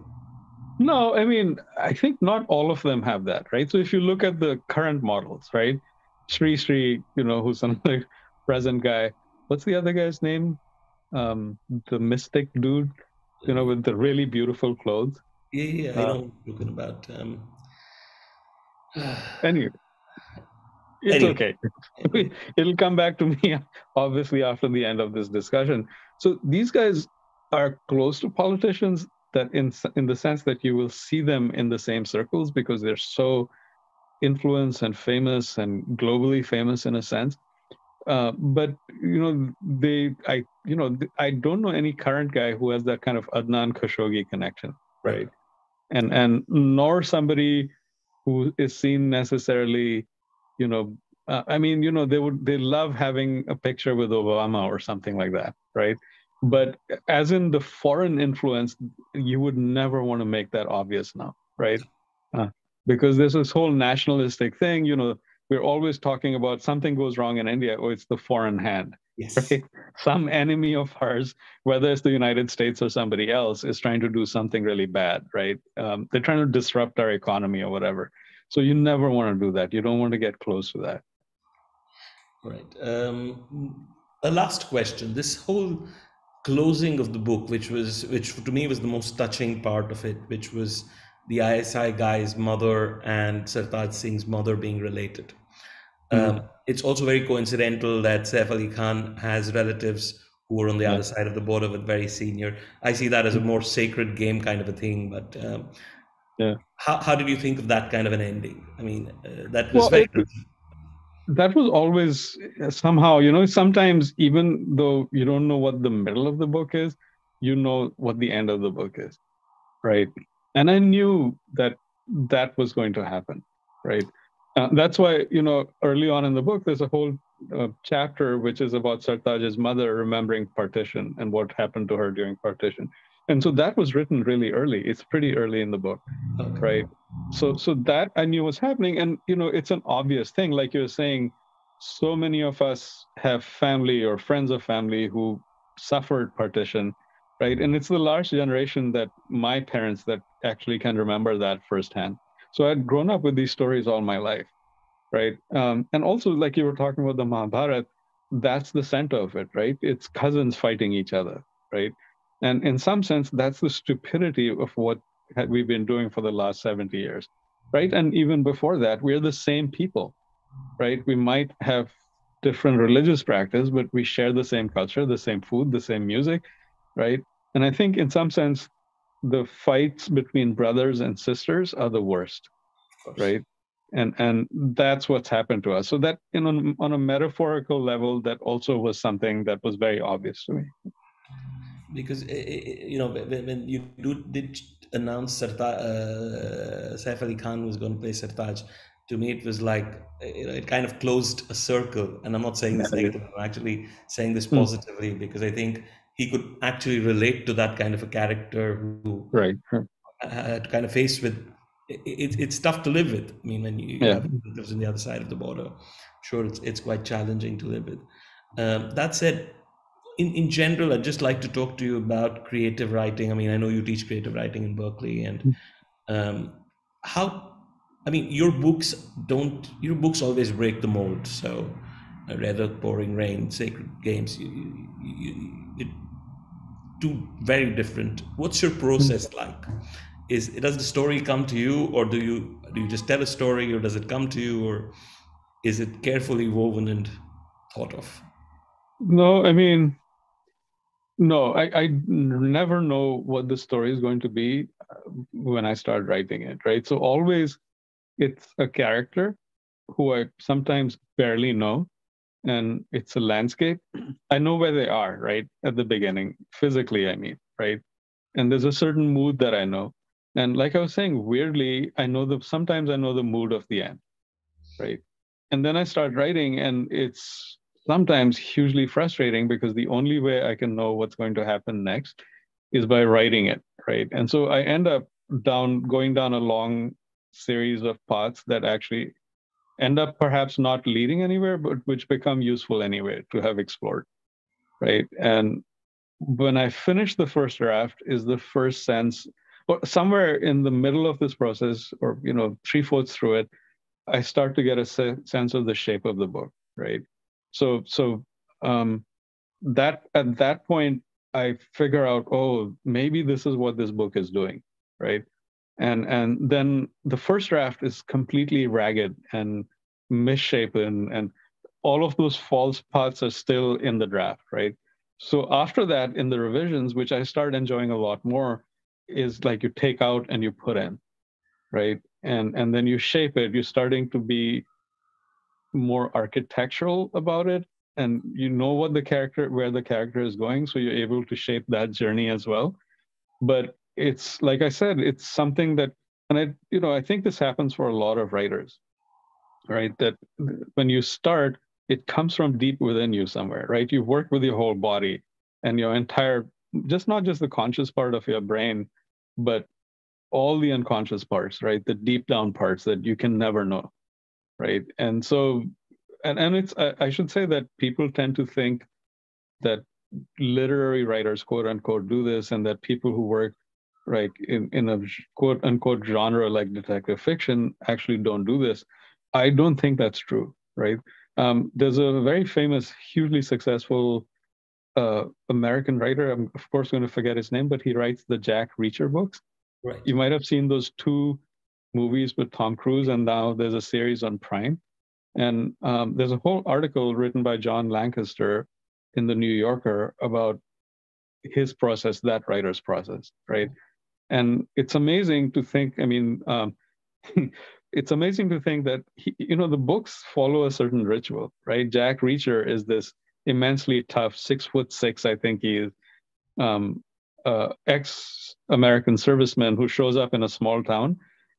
[SPEAKER 2] No, I mean I think not all of them have that, right? So if you look at the current models, right, Sri Sri, you know, who's another present guy. What's the other guy's name? um, the mystic dude, you know, with the really beautiful clothes.
[SPEAKER 1] Yeah, yeah, I uh, know talking about. Um...
[SPEAKER 2] anyway, it's anyway. okay. It'll come back to me, obviously, after the end of this discussion. So these guys are close to politicians that in in the sense that you will see them in the same circles because they're so influenced and famous and globally famous in a sense uh, but you know, they, I, you know, I don't know any current guy who has that kind of Adnan Khashoggi connection, right? And and nor somebody who is seen necessarily, you know, uh, I mean, you know, they would they love having a picture with Obama or something like that, right? But as in the foreign influence, you would never want to make that obvious now, right? Uh, because there's this whole nationalistic thing, you know, we're always talking about something goes wrong in India, oh, it's the foreign hand.
[SPEAKER 1] Yes.
[SPEAKER 2] Right? Some enemy of ours, whether it's the United States or somebody else, is trying to do something really bad, right? Um, they're trying to disrupt our economy or whatever. So you never want to do that. You don't want to get close to that.
[SPEAKER 1] Right. Um, a last question. This whole closing of the book, which was, which to me was the most touching part of it, which was the ISI guy's mother and Sartaj Singh's mother being related. Mm-hmm. Um, it's also very coincidental that Saif Ali Khan has relatives who are on the yeah. other side of the border with very senior. I see that as a more sacred game kind of a thing. But um,
[SPEAKER 2] yeah,
[SPEAKER 1] how, how did you think of that kind of an ending? I mean, uh, that was well, very. It,
[SPEAKER 2] that was always somehow, you know, sometimes even though you don't know what the middle of the book is, you know what the end of the book is, right? And I knew that that was going to happen, right? Uh, that's why, you know, early on in the book, there's a whole uh, chapter which is about Sartaj's mother remembering partition and what happened to her during partition. And so that was written really early. It's pretty early in the book, okay. right? so so that I knew was happening, and you know, it's an obvious thing. Like you're saying, so many of us have family or friends of family who suffered partition, right? And it's the large generation that my parents that actually can remember that firsthand. So I'd grown up with these stories all my life, right? Um, and also, like you were talking about the Mahabharata, that's the center of it, right? It's cousins fighting each other, right? And in some sense, that's the stupidity of what we've been doing for the last 70 years, right? And even before that, we're the same people, right? We might have different religious practice, but we share the same culture, the same food, the same music, right? And I think in some sense, the fights between brothers and sisters are the worst, right? And and that's what's happened to us. So that you know, on a metaphorical level, that also was something that was very obvious to me.
[SPEAKER 1] Because eh, eh, eh, you know when you do, did announce Sartaj, uh, Saif Ali Khan was going to play Sartaj, to me it was like it kind of closed a circle. And I'm not saying this negative. I'm actually saying this hmm. positively because I think he could actually relate to that kind of a character who
[SPEAKER 2] right
[SPEAKER 1] had to kind of face with it, it's tough to live with. I mean, when you yeah. lives on the other side of the border, sure, it's it's quite challenging to live with. Um, that said, in in general, I'd just like to talk to you about creative writing. I mean, I know you teach creative writing in Berkeley, and hmm. um, how. I mean, your books don't. Your books always break the mold. So, uh, Red Earth, Pouring Rain, Sacred Games. You, you, you, it, two very different what's your process like? Is does the story come to you or do you do you just tell a story or does it come to you or is it carefully woven and thought of?
[SPEAKER 2] No i mean no i i never know what the story is going to be uh, when i start writing it right? So always it's a character who i sometimes barely know and it's a landscape, I know where they are, right? At the beginning, physically, I mean, right? And there's a certain mood that I know. And like I was saying, weirdly, I know the sometimes I know the mood of the end, right? And then I start writing, and it's sometimes hugely frustrating because the only way I can know what's going to happen next is by writing it, right? And so I end up down going down a long series of paths that actually end up perhaps not leading anywhere, but which become useful anyway to have explored, right? And when I finish the first draft, is the first sense, or somewhere in the middle of this process, or you know, three fourths through it, I start to get a se- sense of the shape of the book, right? So, so um, that at that point, I figure out, oh, maybe this is what this book is doing, right? And and then the first draft is completely ragged and misshapen and all of those false parts are still in the draft right? So after that in the revisions which i start enjoying a lot more is like you take out and you put in right? And and then you shape it. You're starting to be more architectural about it and you know what the character where the character is going so you're able to shape that journey as well. But it's like I said, it's something that, and I, you know, I think this happens for a lot of writers, right? That when you start, it comes from deep within you somewhere, right? You work with your whole body and your entire, just not just the conscious part of your brain, but all the unconscious parts, right? The deep down parts that you can never know, right? And so, and and it's I, I should say that people tend to think that literary writers, quote unquote, do this, and that people who work right, in, in a quote unquote genre like detective fiction actually don't do this. I don't think that's true, right? Um, there's a very famous, hugely successful uh, American writer. I'm of course going to forget his name, but he writes the Jack Reacher books.
[SPEAKER 1] Right.
[SPEAKER 2] You might have seen those two movies with Tom Cruise, and now there's a series on Prime. And um, there's a whole article written by John Lancaster in the New Yorker about his process, that writer's process, right? And it's amazing to think i mean um, it's amazing to think that he, you know the books follow a certain ritual right? Jack reacher is this immensely tough six foot six i think he is um, uh, ex american serviceman who shows up in a small town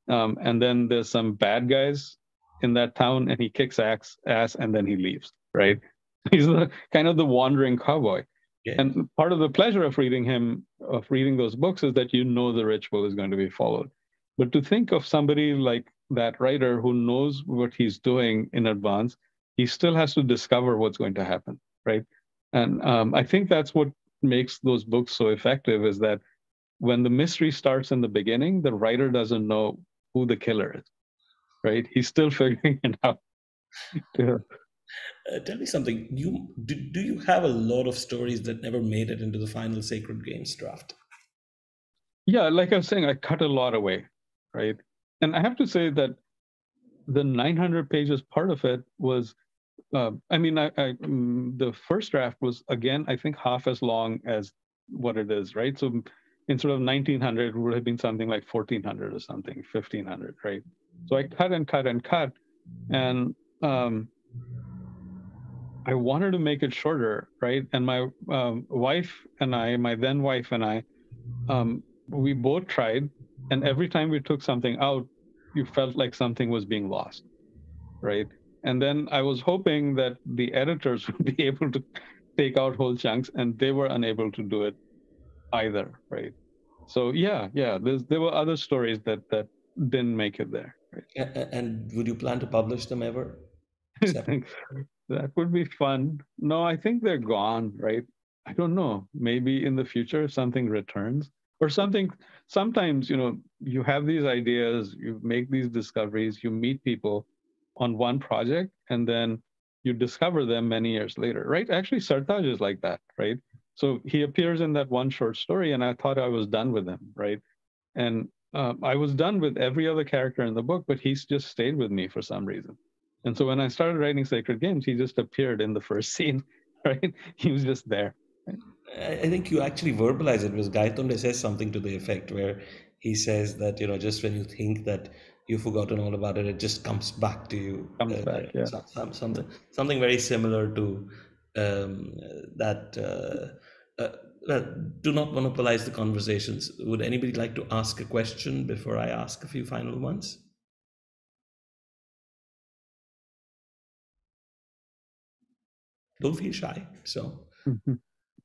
[SPEAKER 2] um, and then there's some bad guys in that town and he kicks ass, ass and then he leaves right? He's the, kind of the wandering cowboy yeah. And part of the pleasure of reading him, of reading those books, is that you know the ritual is going to be followed. But to think of somebody like that writer who knows what he's doing in advance, he still has to discover what's going to happen, right? And um, I think that's what makes those books so effective is that when the mystery starts in the beginning, the writer doesn't know who the killer is, right? He's still figuring it out.
[SPEAKER 1] Uh, tell me something. You do, do you have a lot of stories that never made it into the final Sacred Games draft?
[SPEAKER 2] Yeah, like I was saying, I cut a lot away, right? And I have to say that the 900 pages part of it was, uh, I mean, I, I um, the first draft was again, I think half as long as what it is, right? So instead of 1900, it would have been something like 1400 or something, 1500, right? So I cut and cut and cut, and um, I wanted to make it shorter, right? And my um, wife and I, my then wife and I, um, we both tried, and every time we took something out, you felt like something was being lost, right? And then I was hoping that the editors would be able to take out whole chunks, and they were unable to do it either, right? So yeah, yeah, there were other stories that that didn't make it there.
[SPEAKER 1] Right? And would you plan to publish them ever?
[SPEAKER 2] that would be fun. No, I think they're gone, right? I don't know. Maybe in the future something returns or something. Sometimes, you know, you have these ideas, you make these discoveries, you meet people on one project, and then you discover them many years later, right? Actually, Sartaj is like that, right? So he appears in that one short story, and I thought I was done with him, right? And uh, I was done with every other character in the book, but he's just stayed with me for some reason. And so when I started writing Sacred Games, he just appeared in the first scene, right? He was just there.
[SPEAKER 1] I think you actually verbalize it because Gaitonde says something to the effect where he says that, you know, just when you think that you've forgotten all about it, it just comes back to you.
[SPEAKER 2] Comes uh, back, yeah.
[SPEAKER 1] Some, something, something very similar to um, that. Uh, uh, do not monopolize the conversations. Would anybody like to ask a question before I ask a few final ones? Don't feel shy. So, mm-hmm.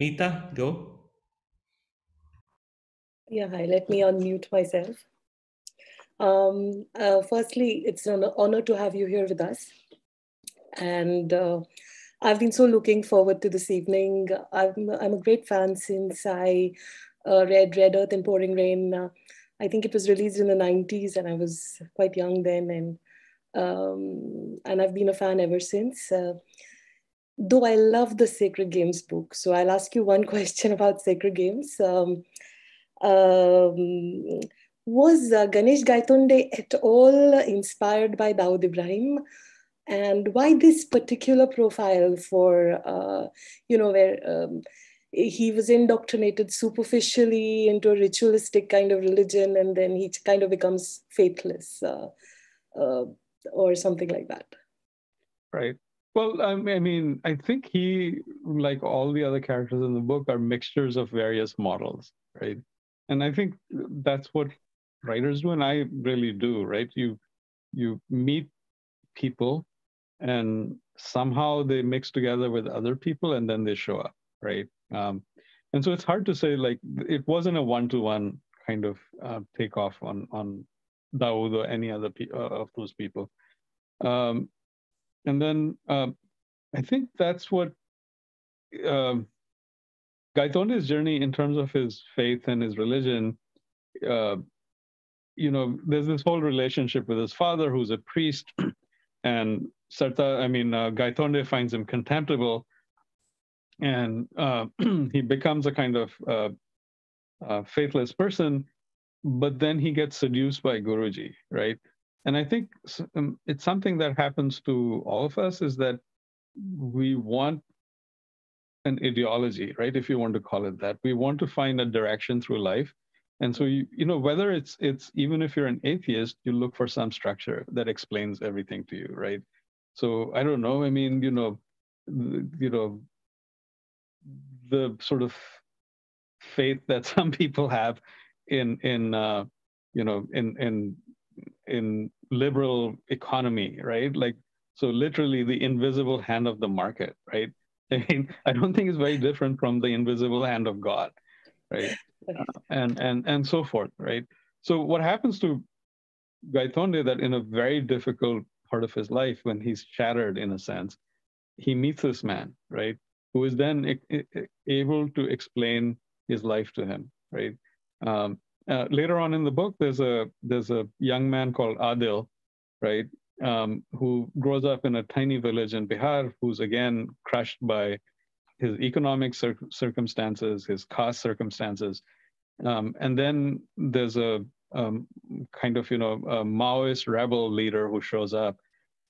[SPEAKER 1] Meeta, go.
[SPEAKER 4] Yeah, hi. Let me unmute myself. Um, uh, firstly, it's an honor to have you here with us. And uh, I've been so looking forward to this evening. I'm, I'm a great fan since I uh, read Red Earth and Pouring Rain. Uh, I think it was released in the 90s, and I was quite young then. And um, and I've been a fan ever since. Uh, though I love the Sacred Games book, so I'll ask you one question about Sacred Games. Um, um, was uh, Ganesh Gaitonde at all inspired by Dawood Ibrahim? And why this particular profile for, uh, you know, where um, he was indoctrinated superficially into a ritualistic kind of religion and then he kind of becomes faithless uh, uh or something like that?
[SPEAKER 2] Right. Well, I mean, I think he, like all the other characters in the book, are mixtures of various models, right? And I think that's what writers do, and I really do, right? You you meet people, and somehow they mix together with other people, and then they show up, right? Um, and so it's hard to say like it wasn't a one-to-one kind of uh, takeoff on on Dawood or any other pe- uh, of those people. Um, and then uh, I think that's what um, Gaitonde's journey in terms of his faith and his religion. Uh, you know, there's this whole relationship with his father, who's a priest, and Sarta, I mean, uh, Gaitonde finds him contemptible, and uh, he becomes a kind of uh, uh, faithless person. But then he gets seduced by Guruji, right? And I think um, it's something that happens to all of us is that we want an ideology, right? If you want to call it that, we want to find a direction through life. And so, you, you know, whether it's it's even if you're an atheist, you look for some structure that explains everything to you, right? So I don't know. I mean, you know, you know, the sort of faith that some people have in in uh, you know in in in liberal economy, right? Like, so literally the invisible hand of the market, right? I mean, I don't think it's very different from the invisible hand of God, right? Uh, and and and so forth, right? So what happens to Gaitonde that in a very difficult part of his life, when he's shattered in a sense, he meets this man, right, who is then able to explain his life to him, right? Um, uh, later on in the book, there's a there's a young man called Adil, right, um, who grows up in a tiny village in Bihar, who's again crushed by his economic cir- circumstances, his caste circumstances, um, and then there's a um, kind of you know Maoist rebel leader who shows up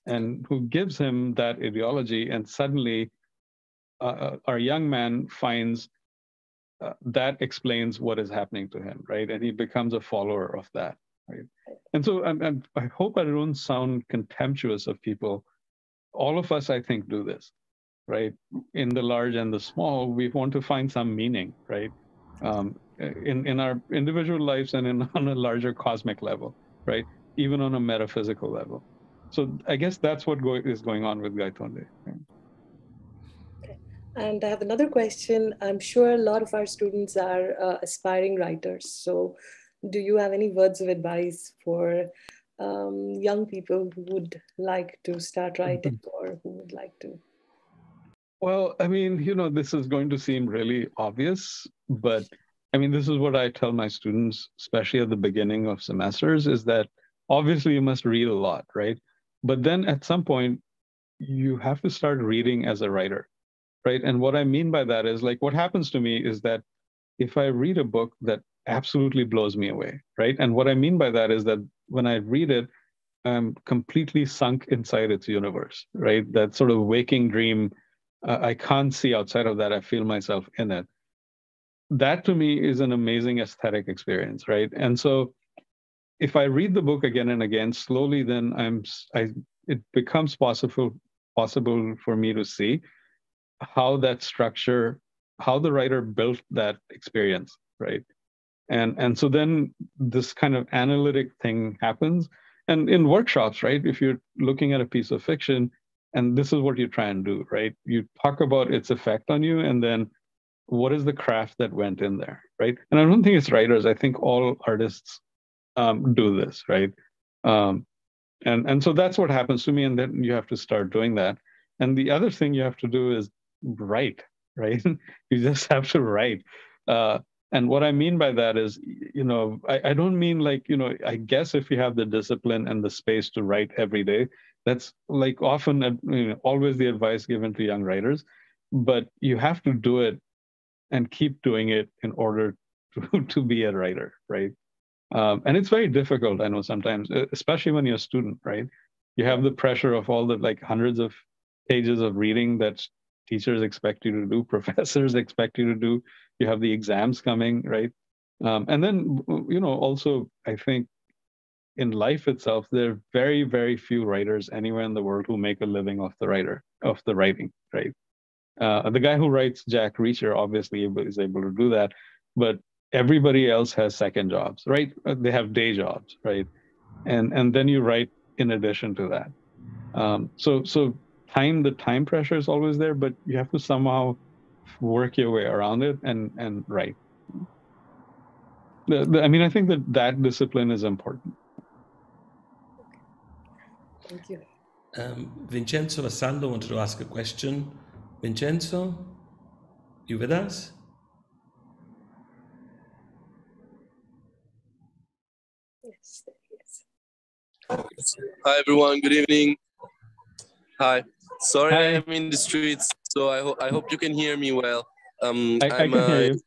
[SPEAKER 2] and who gives him that ideology, and suddenly uh, uh our young man finds uh, that explains what is happening to him, right? And he becomes a follower of that, right? And so I'm, I'm, i hope I don't sound contemptuous of people. All of us, I think, do this, right? In the large and the small, we want to find some meaning, right? Um, in, in our individual lives and in, on a larger cosmic level, right? Even on a metaphysical level. So I guess that's what go, is going on with Gaitonde. Right?
[SPEAKER 4] And I have another question. I'm sure a lot of our students are uh, aspiring writers. So, do you have any words of advice for um, young people who would like to start writing mm-hmm. or who would like to?
[SPEAKER 2] Well, I mean, you know, this is going to seem really obvious, but I mean, this is what I tell my students, especially at the beginning of semesters, is that obviously you must read a lot, right? But then at some point, you have to start reading as a writer right? And what I mean by that is like what happens to me is that if I read a book that absolutely blows me away, right? And what I mean by that is that when I read it, I'm completely sunk inside its universe, right? That sort of waking dream, uh, I can't see outside of that. I feel myself in it. That to me is an amazing aesthetic experience, right? And so if I read the book again and again, slowly, then I'm I it becomes possible possible for me to see how that structure, how the writer built that experience, right? And and so then this kind of analytic thing happens. And in workshops, right? If you're looking at a piece of fiction, and this is what you try and do, right? You talk about its effect on you, and then what is the craft that went in there, right? And I don't think it's writers. I think all artists um, do this, right? Um, and and so that's what happens to me, and then you have to start doing that. And the other thing you have to do is write, right? you just have to write. Uh, and what I mean by that is, you know, I, I don't mean like, you know, I guess if you have the discipline and the space to write every day, that's like often, uh, you know, always the advice given to young writers. But you have to do it and keep doing it in order to, to be a writer, right? Um, and it's very difficult, I know sometimes, especially when you're a student, right? You have the pressure of all the like hundreds of pages of reading that's teachers expect you to do, professors expect you to do. You have the exams coming, right? Um, and then, you know, also, I think in life itself, there are very, very few writers anywhere in the world who make a living off the writer, of the writing, right? Uh, the guy who writes Jack Reacher obviously is able to do that, but everybody else has second jobs, right? Uh, they have day jobs, right? And and then you write in addition to that. Um, so so time the time pressure is always there but you have to somehow work your way around it and and write the, the, i mean i think that that discipline is important.
[SPEAKER 4] Thank you.
[SPEAKER 1] Um, vincenzo Vasallo wanted to ask a question. Vincenzo you with us?
[SPEAKER 4] Yes yes
[SPEAKER 5] hi everyone. Good evening. Hi Sorry, Hi. I'm in the streets, so I, ho- I hope you can hear me well. Um,
[SPEAKER 2] I, I can uh, hear you.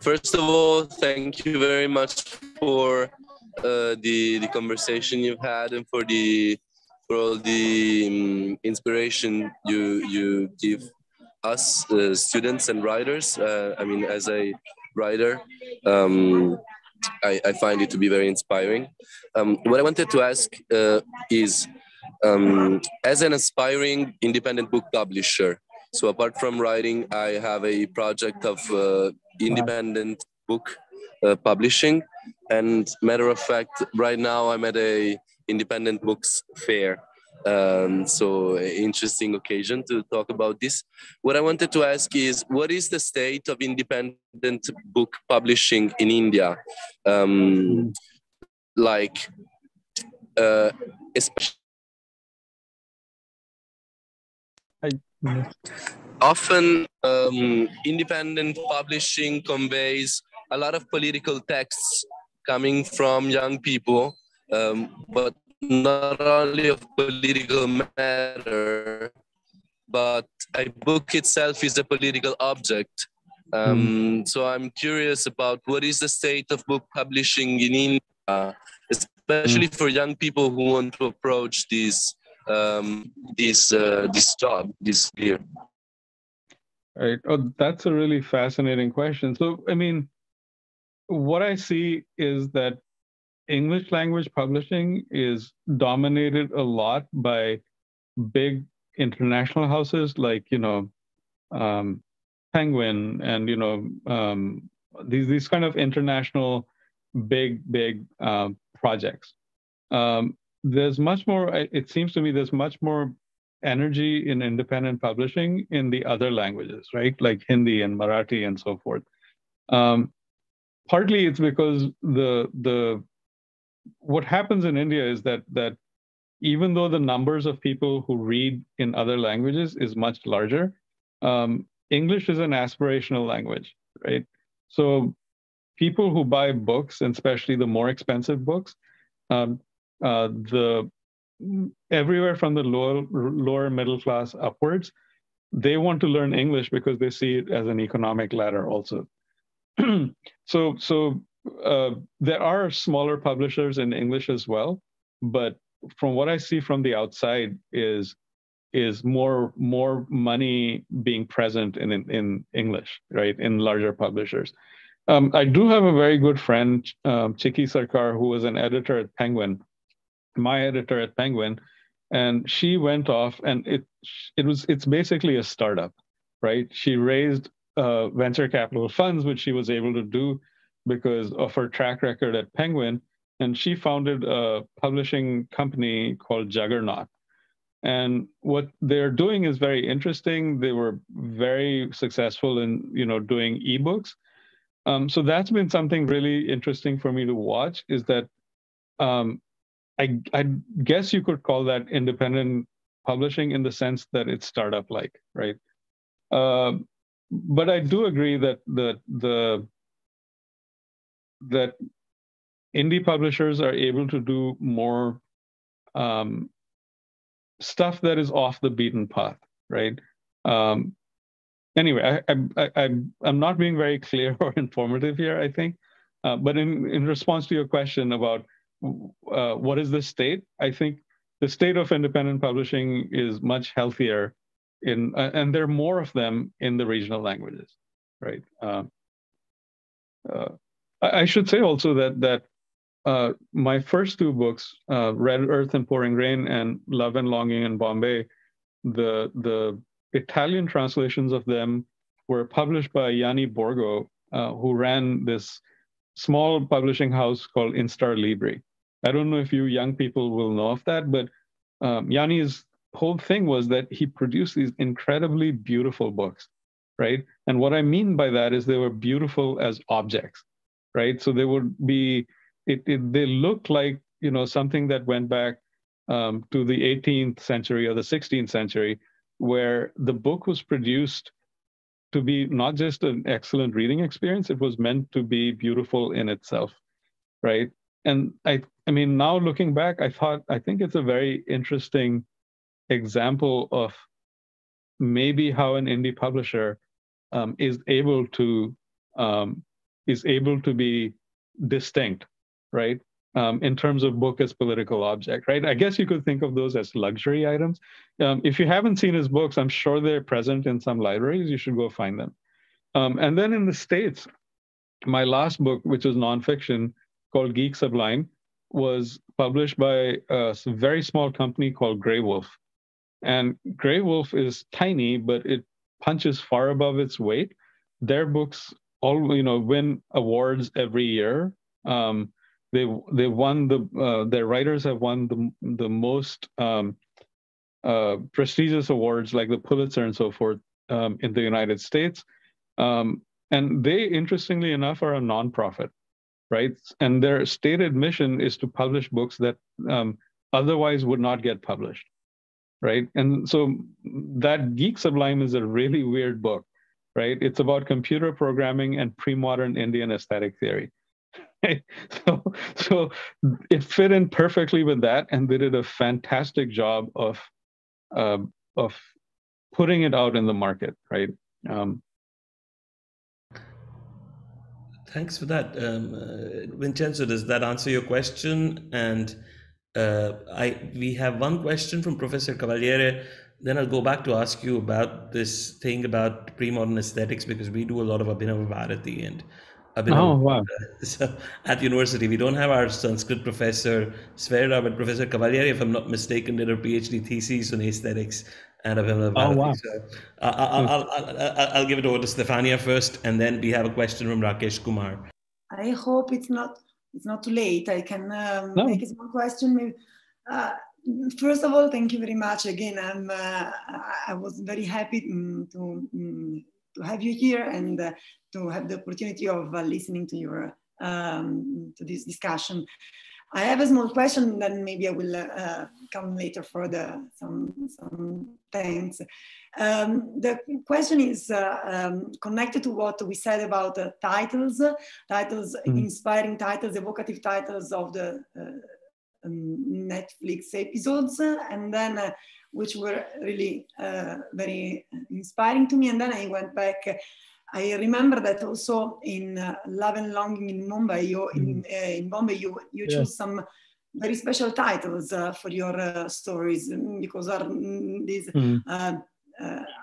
[SPEAKER 5] First of all, thank you very much for uh, the the conversation you've had and for the for all the um, inspiration you you give us uh, students and writers. Uh, I mean, as a writer, um, I, I find it to be very inspiring. Um, what I wanted to ask uh, is um, as an aspiring independent book publisher. So apart from writing, I have a project of uh, independent book uh, publishing. And matter of fact, right now I'm at a independent books fair. Um, so interesting occasion to talk about this. What I wanted to ask is, what is the state of independent book publishing in India? Um, like uh, especially often um, independent publishing conveys a lot of political texts coming from young people, um, but not only of political matter, but a book itself is a political object. Um, mm. So I'm curious about what is the state of book publishing in India, especially mm. for young people who want to approach this um, this uh, this job, this year?
[SPEAKER 2] Right. Oh, that's a really fascinating question. So, I mean, what I see is that English language publishing is dominated a lot by big international houses like, you know, um, Penguin and, you know, um, these, these kind of international big, big uh, projects. Um, there's much more, it seems to me there's much more energy in independent publishing in the other languages, right? Like Hindi and Marathi and so forth. Um, partly it's because the the what happens in India is that that even though the numbers of people who read in other languages is much larger, um, English is an aspirational language, right? So people who buy books, and especially the more expensive books, um, uh, the everywhere from the lower lower middle class upwards, they want to learn English because they see it as an economic ladder also. so so uh, there are smaller publishers in English as well, but from what I see from the outside is is more more money being present in in, in English, right, in larger publishers. Um, I do have a very good friend, um, Chiki Sarkar, who was an editor at Penguin, my editor at Penguin, and she went off, and it it was it's basically a startup, right? She raised uh, venture capital funds, which she was able to do because of her track record at Penguin, and she founded a publishing company called Juggernaut. And what they're doing is very interesting. They were very successful in you know doing ebooks. Um, so that's been something really interesting for me to watch. Is that um, I, I guess you could call that independent publishing in the sense that it's startup like, right? Uh, but I do agree that the the that indie publishers are able to do more um, stuff that is off the beaten path, right? Um, anyway, I, I, I, I'm not being very clear or informative here, I think. Uh, but in, in response to your question about uh, what is the state? I think the state of independent publishing is much healthier in, uh, and there are more of them in the regional languages, right? Um, uh, I should say also that that uh, my first two books, uh, Red Earth and Pouring Rain and Love and Longing in Bombay, the the Italian translations of them were published by Yanni Borgo, uh, who ran this small publishing house called Instar Libri. I don't know if you young people will know of that, but um, Yanni's whole thing was that he produced these incredibly beautiful books, right? And what I mean by that is they were beautiful as objects, right? So they would be, it, it they look like you know something that went back um, to the 18th century or the 16th century, where the book was produced to be not just an excellent reading experience, it was meant to be beautiful in itself, right? And I I mean, now looking back, I thought I think it's a very interesting example of maybe how an indie publisher um, is able to um, is able to be distinct, right? Um, in terms of book as political object, right? I guess you could think of those as luxury items. Um, if you haven't seen his books, I'm sure they're present in some libraries. You should go find them. Um, and then in the States, my last book, which is nonfiction called Geek Sublime, was published by a very small company called Graywolf. And Graywolf is tiny, but it punches far above its weight. Their books all you know win awards every year. Um, they they won the uh, their writers have won the the most um, uh, prestigious awards like the Pulitzer and so forth um, in the United States. Um, and they, interestingly enough, are a nonprofit right? And their stated mission is to publish books that um, otherwise would not get published, right? And so that Geek Sublime is a really weird book, right? It's about computer programming and pre-modern Indian aesthetic theory. So, so it fit in perfectly with that, and they did a fantastic job of uh, of putting it out in the market, right? Um,
[SPEAKER 1] Thanks for that, um, uh, Vincenzo. Does that answer your question? And uh, I we have one question from Professor Cavaliere. Then I'll go back to ask you about this thing about pre-modern aesthetics because we do a lot of Abhinav Bharati at the end.
[SPEAKER 2] Abhinav, oh wow!
[SPEAKER 1] So at university, we don't have our Sanskrit professor Svera, but Professor Cavaliere, if I'm not mistaken, did her PhD thesis on aesthetics and Abhinav
[SPEAKER 2] Bharati. Oh, wow.
[SPEAKER 1] So uh, I'll, I'll, I'll, I'll, give it over to Stefania first, and then we have a question from Rakesh Kumar.
[SPEAKER 3] I hope it's not it's not too late. I can um, no. make a small question. Uh, first of all, thank you very much again. I'm uh, I was very happy mm, to mm, to have you here and uh, to have the opportunity of uh, listening to your um, to this discussion. I have a small question, then maybe I will uh, come later for the some some thanks. Um, the question is uh, um, connected to what we said about uh, titles, titles, mm. inspiring titles, evocative titles of the uh, um, Netflix episodes, and then uh, which were really uh, very inspiring to me. And then I went back I remember that also in uh, Love and Longing in Mumbai, you, in, uh, in Bombay, you, you yeah. choose some very special titles uh, for your uh, stories mm, because are mm, these mm.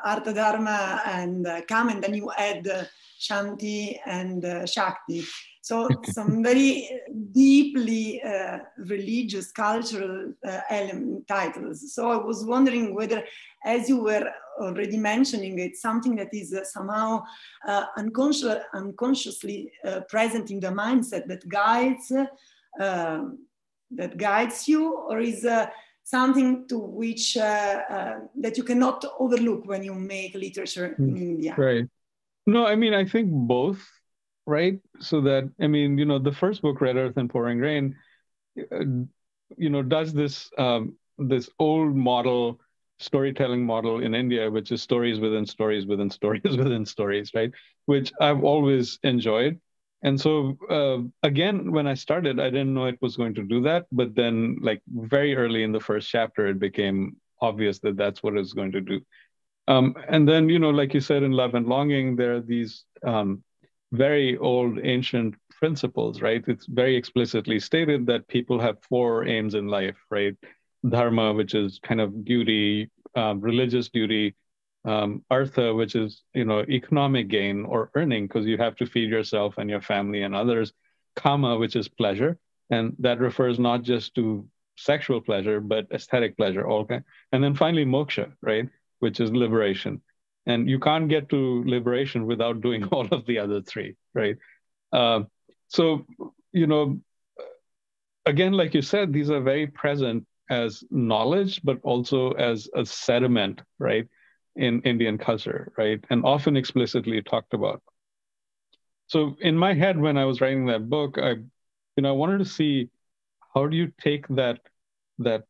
[SPEAKER 3] Artha Dharma and uh, and then you add Shanti and Shakti. So some very deeply uh, religious, cultural uh, element titles. So I was wondering whether, as you were already mentioning, it's something that is uh, somehow uh, unconscious, unconsciously uh, present in the mindset that guides that guides you, or is uh, something to which that you cannot overlook when you make literature in mm, India.
[SPEAKER 2] Right. No, I mean I think both right? So that I mean, you know, the first book, Red Earth and Pouring Rain, uh, you know, does this um, this old model storytelling model in India, which is stories within stories within stories within stories, right? Which I've always enjoyed. And so uh, again, when I started, I didn't know it was going to do that. But then, like very early in the first chapter, it became obvious that that's what it's going to do. Um, and then, you know, like you said in Love and Longing, there are these um, very old ancient principles, right? It's very explicitly stated that people have four aims in life, right? Dharma, which is kind of duty, um, religious duty, um, artha, which is you know economic gain or earning, because you have to feed yourself and your family and others. Kama, which is pleasure, and that refers not just to sexual pleasure but aesthetic pleasure. Okay, and then finally moksha, right, which is liberation and you can't get to liberation without doing all of the other three right uh, so you know again like you said these are very present as knowledge but also as a sediment right in indian culture right and often explicitly talked about so in my head when i was writing that book i you know i wanted to see how do you take that that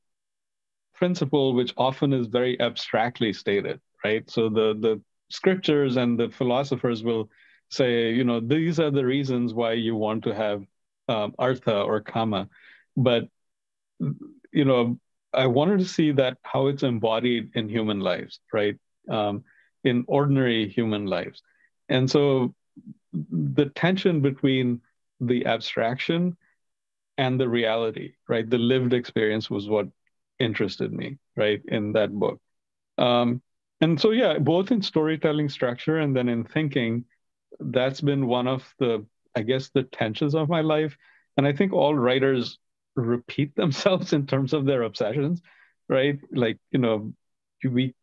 [SPEAKER 2] principle which often is very abstractly stated right? So the the scriptures and the philosophers will say, you know, these are the reasons why you want to have um, artha or kama, but you know, I wanted to see that how it's embodied in human lives, right? Um, in ordinary human lives, and so the tension between the abstraction and the reality, right? The lived experience was what interested me, right, in that book. Um, and so yeah both in storytelling structure and then in thinking that's been one of the i guess the tensions of my life and i think all writers repeat themselves in terms of their obsessions right like you know we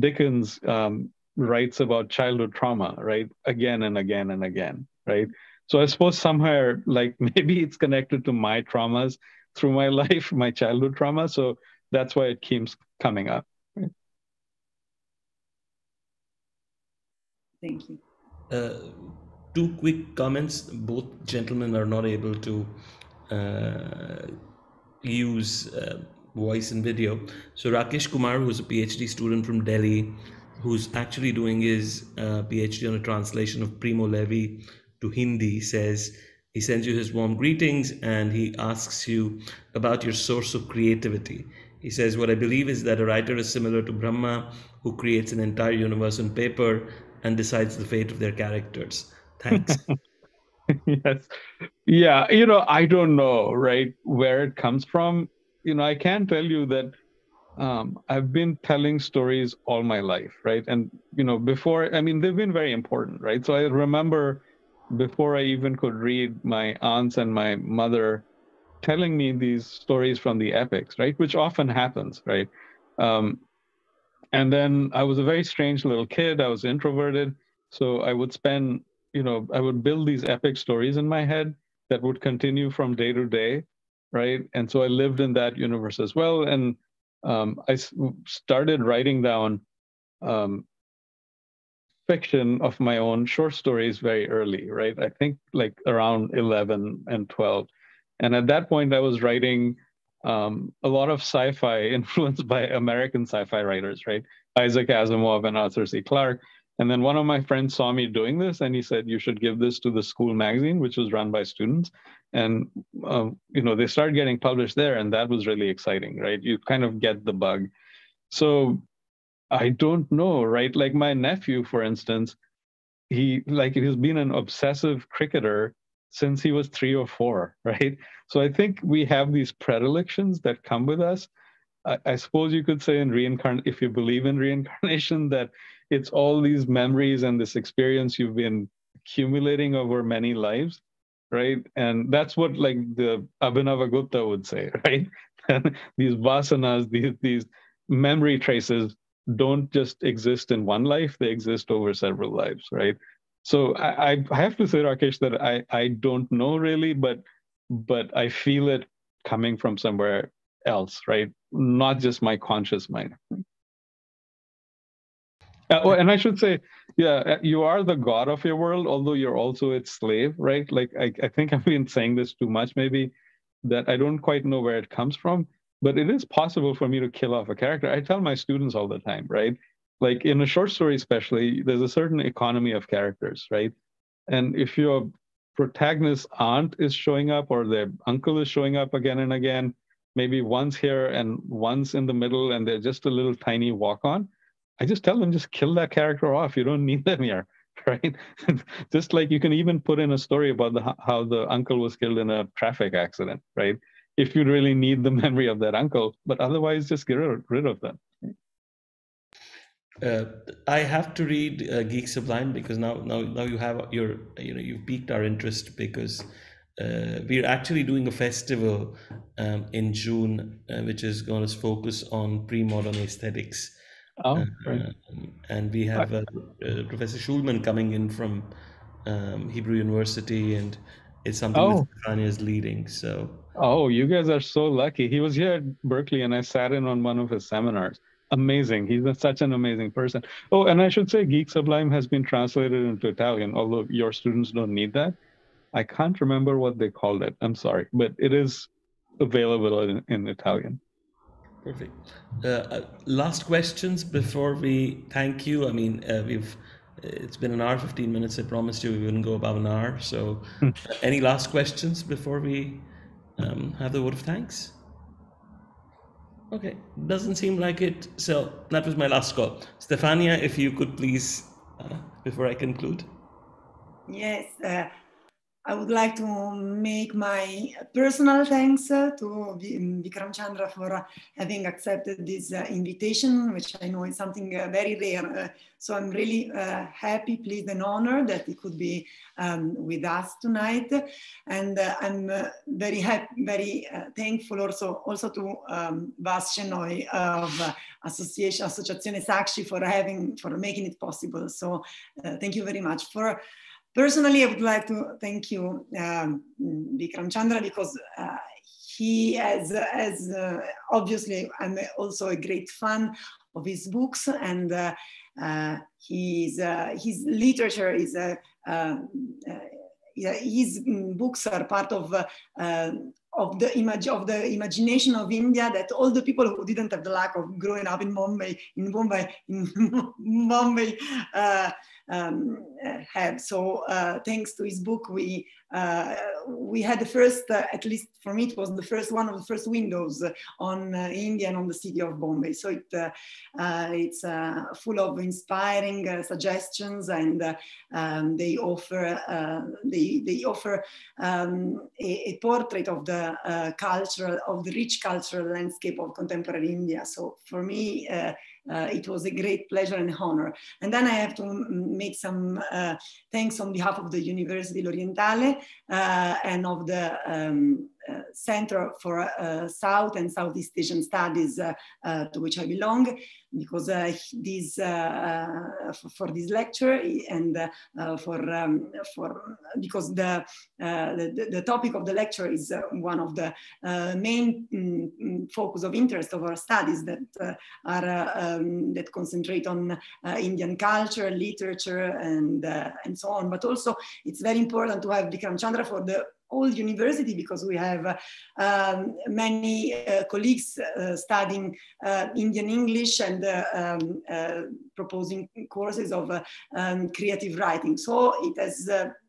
[SPEAKER 2] dickens um, writes about childhood trauma right again and again and again right so i suppose somewhere like maybe it's connected to my traumas through my life my childhood trauma so that's why it keeps coming up
[SPEAKER 3] Thank you.
[SPEAKER 1] Uh, two quick comments. Both gentlemen are not able to uh, use uh, voice and video. So Rakesh Kumar, who's a PhD student from Delhi, who's actually doing his uh, PhD on a translation of Primo Levi to Hindi, says he sends you his warm greetings and he asks you about your source of creativity. He says, What I believe is that a writer is similar to Brahma, who creates an entire universe on paper and decides the fate of their characters. Thanks.
[SPEAKER 2] yes. Yeah. You know, I don't know, right, where it comes from. You know, I can tell you that um, I've been telling stories all my life, right? And, you know, before, I mean, they've been very important, right? So I remember before I even could read, my aunts and my mother telling me these stories from the epics, right? Which often happens, right? Um, and then I was a very strange little kid. I was introverted. So I would spend you know, I would build these epic stories in my head that would continue from day to day, right? And so I lived in that universe as well. And um, I started writing down um, fiction of my own short stories very early, right? I think like around 11 and 12. And at that point, I was writing um, a lot of sci-fi influenced by American sci-fi writers, right? Isaac Asimov and Arthur C. Clarke. And then one of my friends saw me doing this and he said, you should give this to the school magazine, which was run by students. And, um, you know, they started getting published there and that was really exciting, right? You kind of get the bug. So I don't know, right? Like my nephew, for instance, he like he's been an obsessive cricketer since he was three or four, right? So I think we have these predilections that come with us. I, I suppose you could say in reincarnation, if you believe in reincarnation, that it's all these memories and this experience you've been accumulating over many lives right? And that's what like the abhinavagupta would say right? These vasanas these these memory traces don't just exist in one life they exist over several lives right? So i i have to say rakesh that i i don't know really but but i feel it coming from somewhere else right? Not just my conscious mind uh, oh, and I should say, yeah, uh, you are the god of your world, although you're also its slave, right? Like, I, I think I've been saying this too much, maybe, that I don't quite know where it comes from, but it is possible for me to kill off a character. I tell my students all the time, right? Like in a short story, especially, there's a certain economy of characters, right? And if your protagonist's aunt is showing up or their uncle is showing up again and again, maybe once here and once in the middle, and they're just a little tiny walk on, I just tell them just kill that character off. You don't need them here, right? just like you can even put in a story about the, how the uncle was killed in a traffic accident, right? If you really need the memory of that uncle, but otherwise just get rid of them.
[SPEAKER 1] Uh, I have to read uh, Geek Sublime because now, now, now you have your, you know, you've piqued our interest because uh, we're actually doing a festival um, in June, uh, which is going to focus on pre-modern aesthetics.
[SPEAKER 2] Oh, right.
[SPEAKER 1] Um, and we have uh, uh, Professor Shulman coming in from um, Hebrew University, and it's something oh. that Stefania is leading. So.
[SPEAKER 2] Oh, you guys are so lucky. He was here at Berkeley, and I sat in on one of his seminars. Amazing. He's a, such an amazing person. Oh, and I should say, Geek Sublime has been translated into Italian, although your students don't need that. I can't remember what they called it. I'm sorry, but it is available in, in Italian.
[SPEAKER 1] Perfect. Uh, uh, last questions before we thank you. I mean, uh, we've it's been an hour, 15 minutes. I promised you we wouldn't go above an hour. So, uh, any last questions before we um, have the word of thanks? Okay, doesn't seem like it. So, that was my last call. Stefania, if you could please, uh, before I conclude.
[SPEAKER 3] Yes. Uh, I would like to make my personal thanks to Vikram Chandra for having accepted this uh, invitation, which I know is something uh, very rare. Uh, so I'm really uh, happy, pleased, and honored that he could be um, with us tonight. And uh, I'm uh, very happy, very thankful also also to um, Vas Shenoy of Association Associazione Sakshi for having for making it possible. So thank you very much for Personally, I would like to thank you, um, Vikram Chandra, because uh, he has, has uh, obviously, I'm also a great fan of his books and uh, uh his, uh, his literature is uh, his mm, books are part of of the image of the imagination of India that all the people who didn't have the luck of growing up in Bombay, in Bombay, in Bombay, uh, um, have. So uh, thanks to his book, we uh, we had the first, uh, at least for me, it was the first one of the first windows on uh, India and on the city of Bombay. So it uh, it's full of inspiring suggestions, and um, they offer they they offer um, a, a, portrait of the cultural of the rich cultural landscape of contemporary India. So for me uh, it was a great pleasure and honor. And then I have to make some uh, thanks on behalf of the University L'Orientale uh, and of the um, uh, Center for uh, South and Southeast Asian Studies, uh, uh to which I belong, because uh, this uh, for, for, this lecture and for um, for because the, the, the topic of the lecture is one of the main um, focus of interest of our studies that are um, that concentrate on Indian culture, literature, and and so on. But also, it's very important to have Vikram Chandra for the old university because we have um, many uh, colleagues uh, studying uh, Indian English and uh, um, uh, proposing courses of uh, um, creative writing. So it has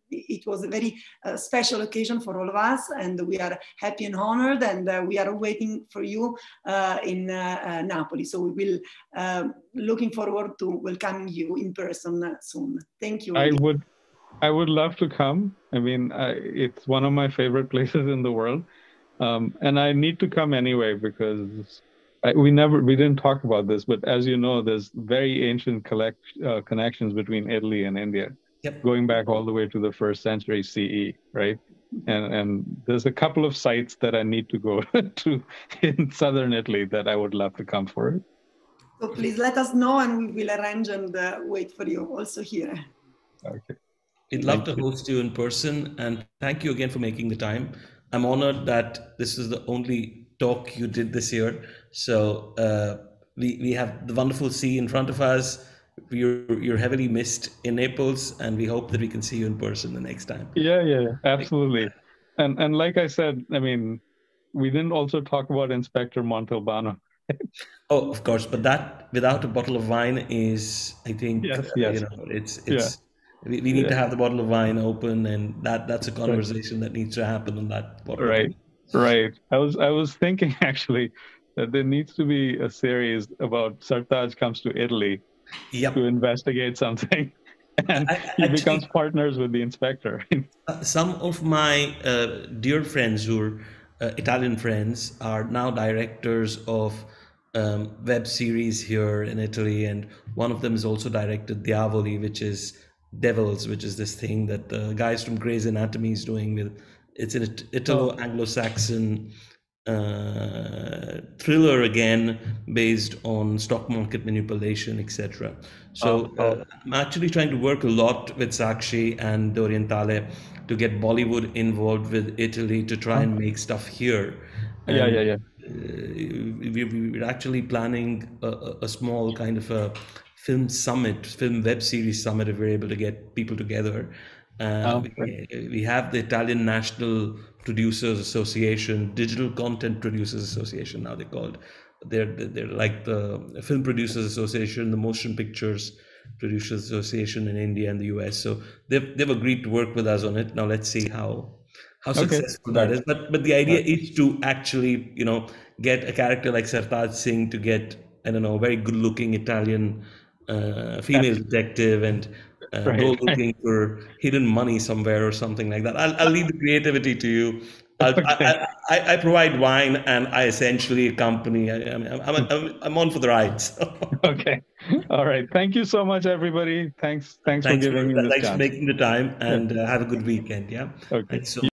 [SPEAKER 3] it was a very uh, special occasion for all of us and we are happy and honored and uh, we are waiting for you uh, in Napoli. So we will looking forward to welcoming you in person soon. Thank you.
[SPEAKER 2] I would I would love to come. I mean, I, it's one of my favorite places in the world, um, and I need to come anyway because I, we never we didn't talk about this, but as you know, there's very ancient collect, uh, connections between Italy and India,
[SPEAKER 1] yep.
[SPEAKER 2] going back all the way to the first century CE, right? And and there's a couple of sites that I need to go to in southern Italy that I would love to come for.
[SPEAKER 3] So please let us know, and we will arrange and uh, wait for you also here.
[SPEAKER 2] Okay.
[SPEAKER 1] We'd love thank to host you in person. And thank you again for making the time. I'm honored that this is the only talk you did this year. So uh, we, we have the wonderful sea in front of us. You're, you're heavily missed in Naples, and we hope that we can see you in person the next time.
[SPEAKER 2] Yeah, yeah, yeah. absolutely. And and like I said, I mean, we didn't also talk about Inspector Montalbano.
[SPEAKER 1] oh, of course, but that without a bottle of wine is, I think,
[SPEAKER 2] yes, yes.
[SPEAKER 1] you know, it's it's we, we need yeah. to have the bottle of wine open, and that that's a conversation that needs to happen on that.
[SPEAKER 2] Bottle. Right, right. I was I was thinking actually that there needs to be a series about Sartaj comes to Italy
[SPEAKER 1] yep.
[SPEAKER 2] to investigate something. And I, he actually, becomes partners with the inspector.
[SPEAKER 1] Uh, some of my uh, dear friends who are uh, Italian friends are now directors of um, web series here in Italy, and one of them is also directed Diavoli, which is Devils, which is this thing that the guys from Grey's Anatomy is doing with it's an Italo-Anglo-Saxon uh, thriller again based on stock market manipulation, etc. So oh, uh, I'm actually trying to work a lot with Sakshi and Orientale to get Bollywood involved with Italy to try and make stuff here.
[SPEAKER 2] And, yeah, yeah, yeah.
[SPEAKER 1] Uh, we, we're actually planning a, a small kind of a film summit, film web series summit, if we're able to get people together. Uh, oh, we, we, have the Italian National Producers Association, Digital Content Producers Association, now they're called. They're they're like the Film Producers Association, the Motion Pictures Producers Association in India and the US. So they've they've agreed to work with us on it. Now let's see how how successful okay. that is. But but the idea is to actually you know get a character like Sartaj Singh to get I don't know a very good looking Italian uh, female detective and uh, right. go looking for hidden money somewhere or something like that. I'll, I'll leave the creativity to you. Okay. I, I, I, provide wine and I essentially accompany. I, am I'm, I'm, I'm on for the ride. So.
[SPEAKER 2] Okay. All right. Thank you so much, everybody. Thanks. Thanks, thanks for giving for, me
[SPEAKER 1] Thanks
[SPEAKER 2] chance.
[SPEAKER 1] for making the time and uh, have a good weekend. Yeah.
[SPEAKER 2] Okay.